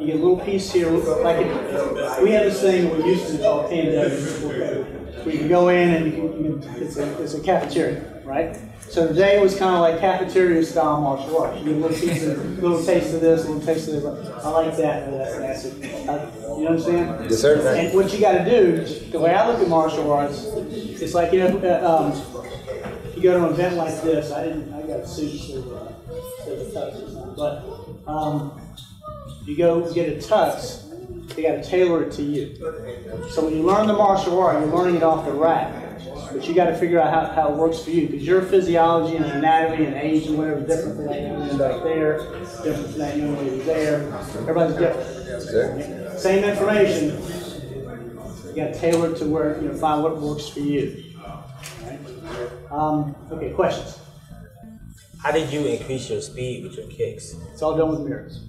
you get a little piece here, like it, we have this thing we used to call KW, where you can go in and you can, you can, it's a, it's a cafeteria, right? So today was kind of like cafeteria style martial arts. You get a little piece of, little taste of this, a little taste of this. I like that. That's, that's it. Uh, you understand? Yes, sir. And what you got to do, the way I look at martial arts, it's like you know, uh, um, go to an event like this. I didn't. I got a suit so uh, so the tux or something. But um, you go get a tux. They got to tailor it to you. So when you learn the martial art, you're learning it off the rack. But you got to figure out how, how it works for you because your physiology and anatomy and age and whatever is different from that young man back there, different from that young lady there. Everybody's different. Same information, you got to tailor it to where you know find what works for you. Um, okay, questions. How did you increase your speed with your kicks? It's all done with mirrors.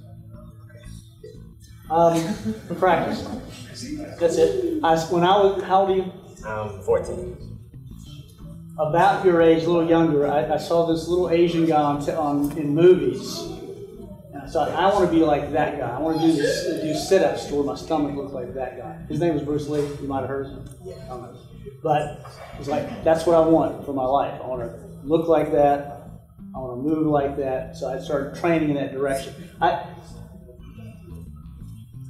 Um, <laughs> for practice. That's it. I, when I was, how old are you? I'm 14. About your age, a little younger. I, I saw this little Asian guy on, t- on in movies, and I thought I want to be like that guy. I want to do this, do sit-ups to where my stomach looks like that guy. His name was Bruce Lee. You might have heard of him. I don't know. But it's like that's what I want for my life. I want to look like that. I want to move like that. So I started training in that direction. I,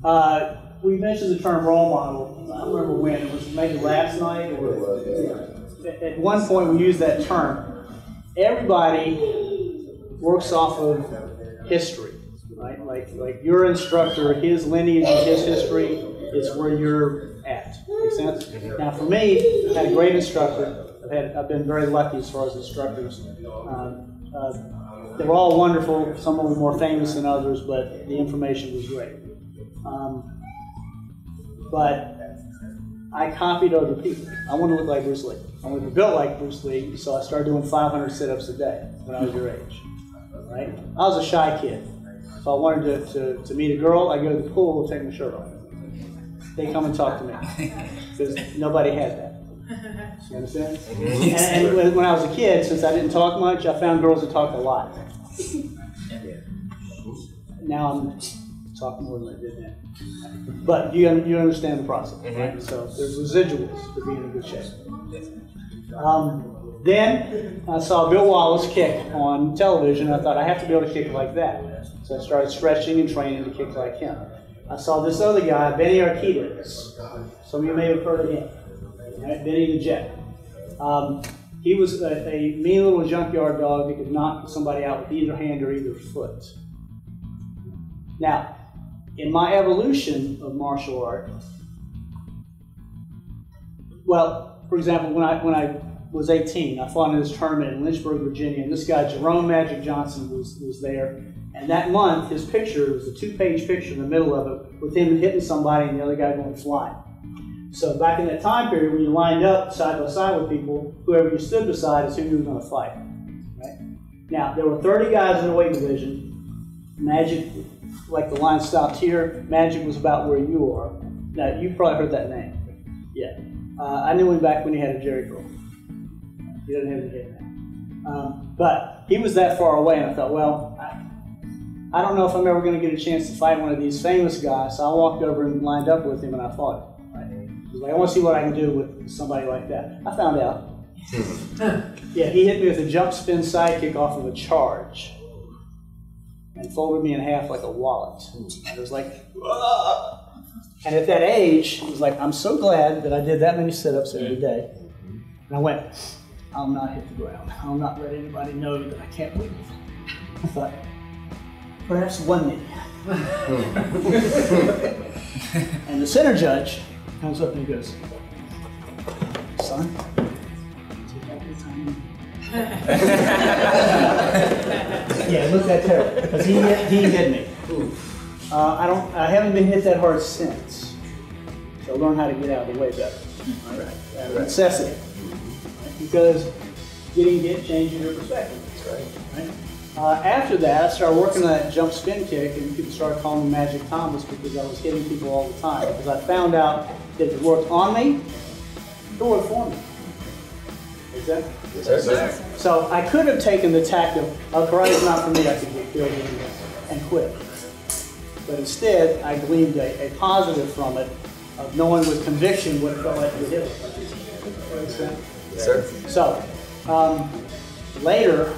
uh, we mentioned the term role model. I don't remember when it was maybe last night or at- at one point we used that term. Everybody works off of history, right? Like like your instructor, his lineage and his history is where you're at. Make sense? Now for me, I had a great instructor. I've had I've been very lucky as far as instructors. Um, uh, they were all wonderful. Some of them were more famous than others, but the information was great. Um, but I copied other people. I want to look like Bruce Lee. I want to be built like Bruce Lee, so I started doing 500 sit-ups a day when I was your age. Right? I was a shy kid, so I wanted to, to, to meet a girl. I go to the pool and take my shirt off. They come and talk to me <laughs> because nobody had that. You understand? And, and when, I was a kid, since I didn't talk much, I found girls that talked a lot. Now I'm talk more than I did then. But you, you understand the process, right? So there's residuals to being in good shape. Um, then I saw Bill Wallace kick on television. I thought I have to be able to kick like that. So I started stretching and training to kick like him. I saw this other guy, Benny Urquidez. Some of you may have heard of him. Right? Benny the Jet. Um, he was a, a mean little junkyard dog that could knock somebody out with either hand or either foot. Now, in my evolution of martial art, well, for example, when I when I was 18, I fought in this tournament in Lynchburg, Virginia, and this guy Jerome Magic Johnson was was there. And that month, his picture was a two-page picture in the middle of it with him hitting somebody and the other guy going flying. So back in that time period, when you lined up side by side with people, whoever you stood beside is who you were going to fight. Right? Now there were 30 guys in the weight division. Magic, like the line stopped here. Magic was about where you are. Now you probably heard that name. Yeah, uh, I knew him back when he had a Jheri curl. He doesn't have a head now. Um, but he was that far away, and I thought, well, I, I don't know if I'm ever going to get a chance to fight one of these famous guys. So I walked over and lined up with him, and I fought him. Right? He was like, I want to see what I can do with somebody like that. I found out. <laughs> yeah, he hit me with a jump spin sidekick off of a charge and folded me in half like a wallet. And it was like, and at that age, it was like, I'm so glad that I did that many sit ups every day. And I went, I'll not hit the ground. I'll not let anybody know that I can't move. <laughs> I thought, perhaps one knee. and the center judge comes up and he goes, son, take out your time. <laughs> yeah, it looked that terrible because he hit, he hit me. Uh, I don't. I haven't been hit that hard since. So learn how to get out of the way better. All right. Out of necessity. Because getting hit changes your perspective. That's right. right. Uh, after that, I started working on that jump spin kick, and people started calling me Magic Thomas because I was hitting people all the time. Because I found out that it worked on me, it worked for me. Is that? So I could have taken the tack of, oh, karate's not for me, I could get killed anyway, and quit. But instead, I gleaned a, a positive from it of knowing with conviction what it felt like to hit it. Understand? Yes, sir. So, um, later,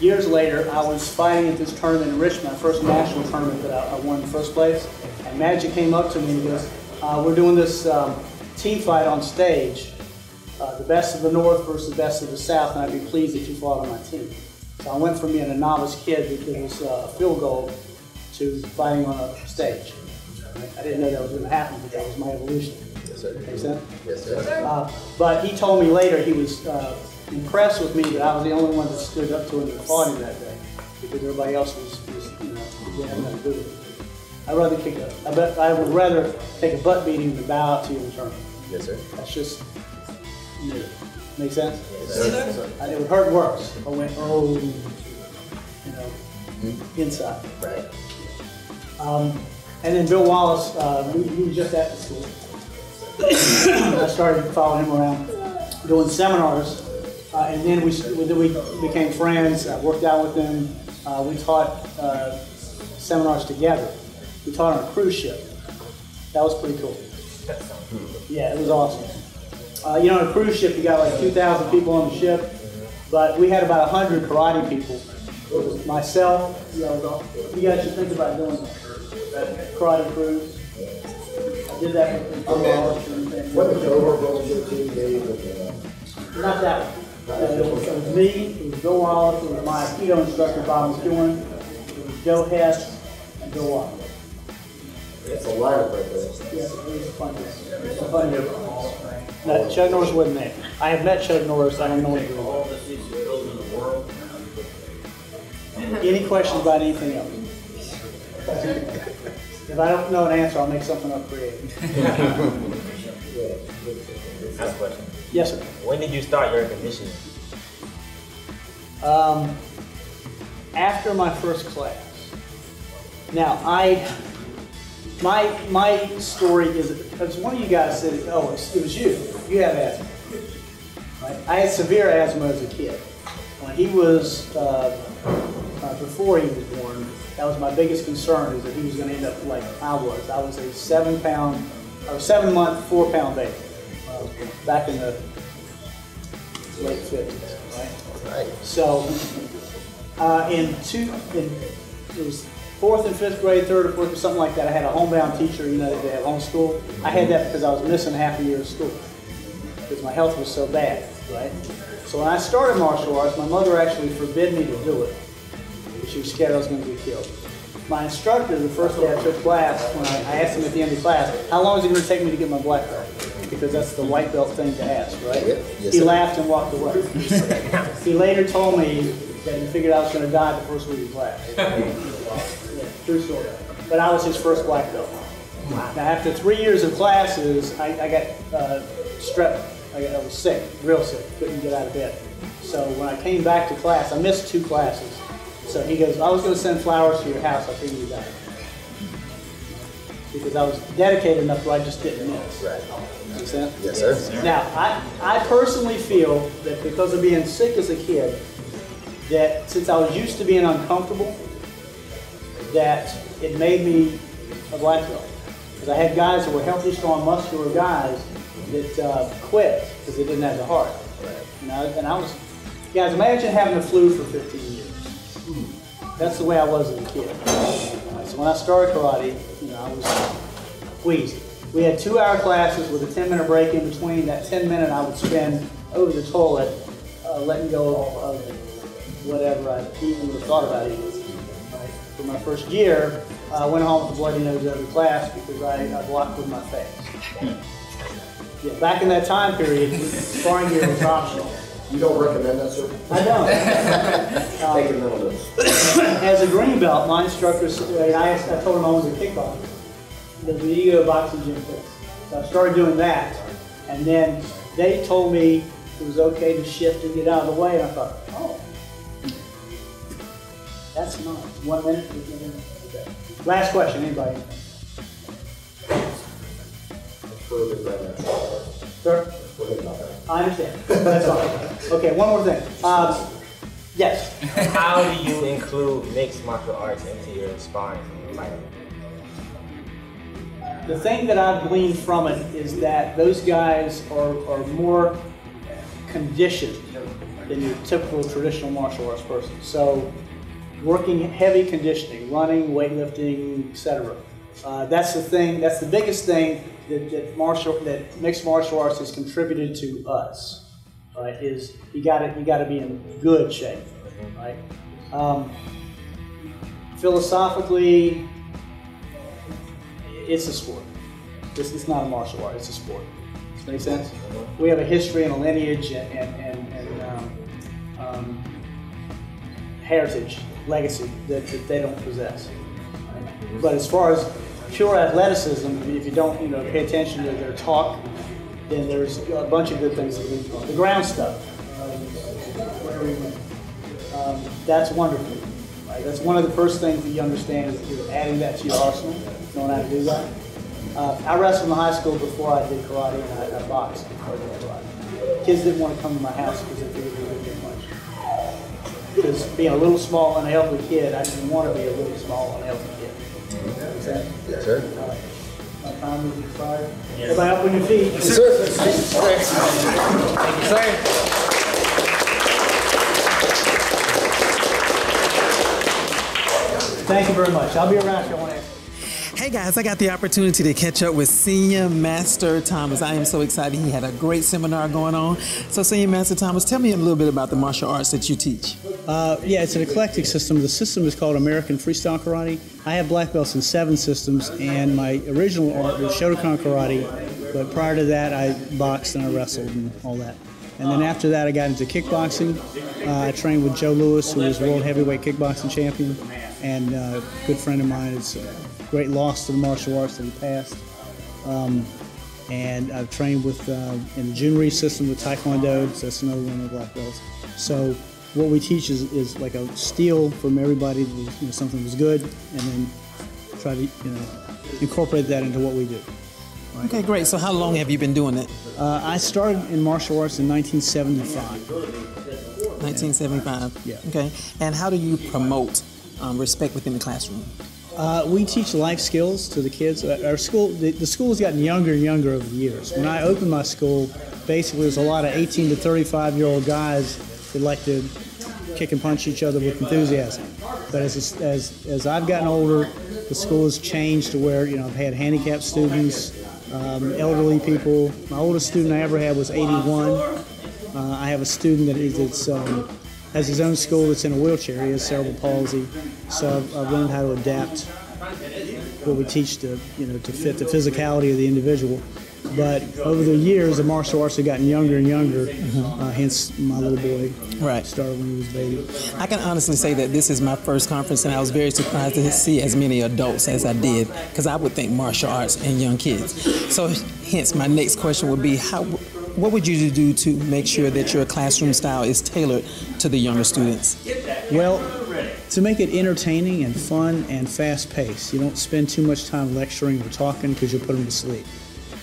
years later, I was fighting at this tournament in Richmond, my first national tournament that I, I won in the first place. And Magic came up to me and goes, uh, We're doing this um, team fight on stage, uh, the best of the North versus the best of the South, and I'd be pleased if you fought on my team. So I went from being a novice kid because that was uh, a field goal to fighting on a stage. I didn't know that was going to happen, but that was my evolution. Yes, sir. Make sense? Yes, sir. Uh, but he told me later he was uh, impressed with me that I was the only one that stood up to him and fought him that day because everybody else was, was you know, didn't have nothing to do with it. I'd rather kick a, I bet I would rather take a butt beating than bow out to you in the tournament. Yes, sir. That's just me. Make sense? Yes, sir. And it would hurt worse if I went, oh, you know, inside. Right. Um, and then Bill Wallace, uh, he, he was just at the school. <coughs> I started following him around, doing seminars, uh, and then we, then we became friends. I worked out with him. Uh, we taught uh, seminars together. We taught on a cruise ship. That was pretty cool. Yeah, it was awesome. Uh, you know, on a cruise ship, you got like 2,000 people on the ship, but we had about 100 karate people. Myself, you know, you guys should think about doing that karate cruise. I did that with the okay. What was the overall team Dave with, Not that one. Uh, It was, it was me, it was Bill Wallace, it was my Aikido instructor, Bob McEwen, it was Joe Hess, and Bill Wallace. It's a lineup right there. Yes, it was a fun, it was a fun year. No, Chuck Norris wasn't there. I have met Chuck Norris, I don't know what he All the things you build in the world. Any questions about anything else? If I don't know an answer, I'll make something up creative. <laughs> Ask a question. Yes, sir. When did you start your conditioning? Um, after my first class. Now, I, my, my story is, as one of you guys said, oh, it was you. You have asthma. Right? I had severe asthma as a kid. When he was uh, uh, before he was born. That was my biggest concern, is that he was gonna end up like I was. I was a seven pound, or seven month, four pound baby, uh, back in the late fifties, right? Right. So, uh, in two, in, it was fourth and fifth grade, third or fourth, or something like that, I had a homebound teacher, you know, they have homeschool. I had that because I was missing half a year of school, because my health was so bad, right? So when I started martial arts, my mother actually forbid me to do it. She was scared I was gonna get killed. My instructor, the first day I took class, when I, I asked him at the end of class, how long is it gonna take me to get my black belt? Because that's the white belt thing to ask, right? Yes, He sir. laughed and walked away. <laughs> He later told me that he figured I was gonna die the first week of class. <laughs> Yeah, True story. But I was his first black belt. Now, after three years of classes, I, I got uh, strep. I, got, I was sick, real sick. Couldn't get out of bed. So when I came back to class, I missed two classes. So he goes, I was going to send flowers to your house. I figured you died. Because I was dedicated enough where I just didn't miss. Right. Make sense? Yes, sir. Now, I, I personally feel that because of being sick as a kid, that since I was used to being uncomfortable, that it made me a black belt. Because I had guys that were healthy, strong, muscular guys that uh, quit because they didn't have the heart. You know, and I was, guys, imagine having the flu for 15 years. That's the way I was as a kid. So when I started karate, you know, I was wheezy. We had two-hour classes with a 10-minute break in between. That 10 minute I would spend over the toilet, uh, letting go of, whatever I even would have thought about eating. Right? For my first year, I went home with a bloody nose every class because I, I blocked with my face. Yeah, back in that time period, <laughs> sparring gear was optional. You don't recommend that, sir? I don't. <laughs> Take a um, mental note. As a green belt, my instructor, uh, I, asked, I told him I was a kickboxer. There's an ego boxing gym place. So I started doing that. And then they told me it was okay to shift and get out of the way. And I thought, oh, that's nice. One minute? Okay. Last question, anybody? Further than that. Sir? Further than that. I understand. That's fine. Okay, one more thing. Um, yes. How do you include mixed martial arts into your sparring? Like, The thing that I've gleaned from it is that those guys are, are more conditioned than your typical traditional martial arts person. So, working heavy conditioning, running, weightlifting, etc. Uh, that's the thing. That's the biggest thing that, that martial that mixed martial arts has contributed to us. Right? Is you got to you got to be in good shape. Right? Um, philosophically, it's a sport. This is not a martial art, it's a sport. Does that make sense? We have a history and a lineage and, and, and, and um, um, heritage, legacy that, that they don't possess. right? But as far as pure athleticism, if you don't you know, pay attention to their talk, then there's a bunch of good things that we The ground stuff, um, that's wonderful. Right? That's one of the first things that you understand is you're adding that to your arsenal, knowing how to do that. Uh, I wrestled in high school before I did karate, and I, I boxed before I did karate. Kids didn't want to come to my house because they figured we didn't get much. Because being a little small, unhealthy kid, I didn't want to be a little small, unhealthy kid. Yes, sir. My time is expired. Everybody up on your feet. Yes, sir. Thank you, sir. Thank you very much. I'll be around if you want to. Hey guys, I got the opportunity to catch up with Senior Master Thomas. I am so excited. He had a great seminar going on. So, Senior Master Thomas, tell me a little bit about the martial arts that you teach. Uh, yeah, it's an eclectic system. The system is called American Freestyle Karate. I have black belts in seven systems, and my original art was Shotokan Karate. But prior to that, I boxed and I wrestled and all that. And then after that, I got into kickboxing. Uh, I trained with Joe Lewis, who was world heavyweight kickboxing champion, and uh, a good friend of mine. It's a great loss to the martial arts that he passed. Um, and I've trained with uh, in the Jhoon Rhee system with Taekwondo. So that's another one of the black belts. So what we teach is, is like a steal from everybody. That, you know, something was good, and then try to you know incorporate that into what we do. Okay, great. So, how long have you been doing it? Uh, I started in martial arts in 1975. 1975. Yeah. Okay. And how do you promote um, respect within the classroom? Uh, we teach life skills to the kids. Uh, Our school, the, the school has gotten younger and younger over the years. When I opened my school, basically there's a lot of 18 to 35 year old guys that like to kick and punch each other with enthusiasm. But as, as, as I've gotten older, the school has changed to where, you know, I've had handicapped students, um, elderly people. My oldest student I ever had was 81. Uh, I have a student that is it's, um, has his own school that's in a wheelchair. He has cerebral palsy. So I've, I've learned how to adapt what we teach to you know to fit the physicality of the individual. But over the years, the martial arts have gotten younger and younger. Uh, hence, my little boy Right. started when he was a baby. I can honestly say that this is my first conference, and I was very surprised to see as many adults as I did, because I would think martial arts and young kids. So, hence, my next question would be, how, what would you do to make sure that your classroom style is tailored to the younger students? Well, to make it entertaining and fun and fast paced, you don't spend too much time lecturing or talking because you'll put them to sleep.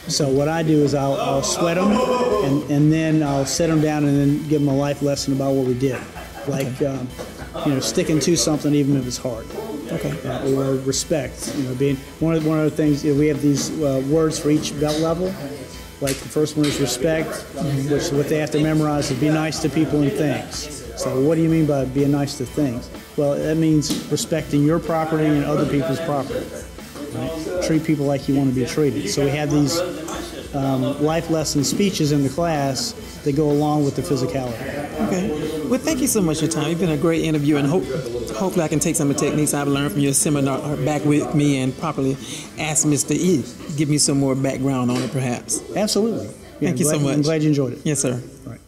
So what I do is I'll, I'll sweat them and, and then I'll set them down and then give them a life lesson about what we did. Like, um, you know, sticking to something even if it's hard. Okay. Uh, or respect. You know, being one of one of the things you know, we have these uh, words for each belt level. Like the first one is respect, which what they have to memorize is be nice to people and things. So what do you mean by being nice to things? Well, that means respecting your property and other people's property. Right? Treat people like you want to be treated. So we have these um, life lesson speeches in the class that go along with the physicality. Okay. Well, thank you so much for your time. You've been a great interview, and hope, hopefully, I can take some of the techniques I've learned from your seminar back with me and properly ask Mr. E. Give me some more background on it, perhaps. Absolutely. Yeah, Thank you so much. I'm glad you enjoyed it. Yes, sir. All right.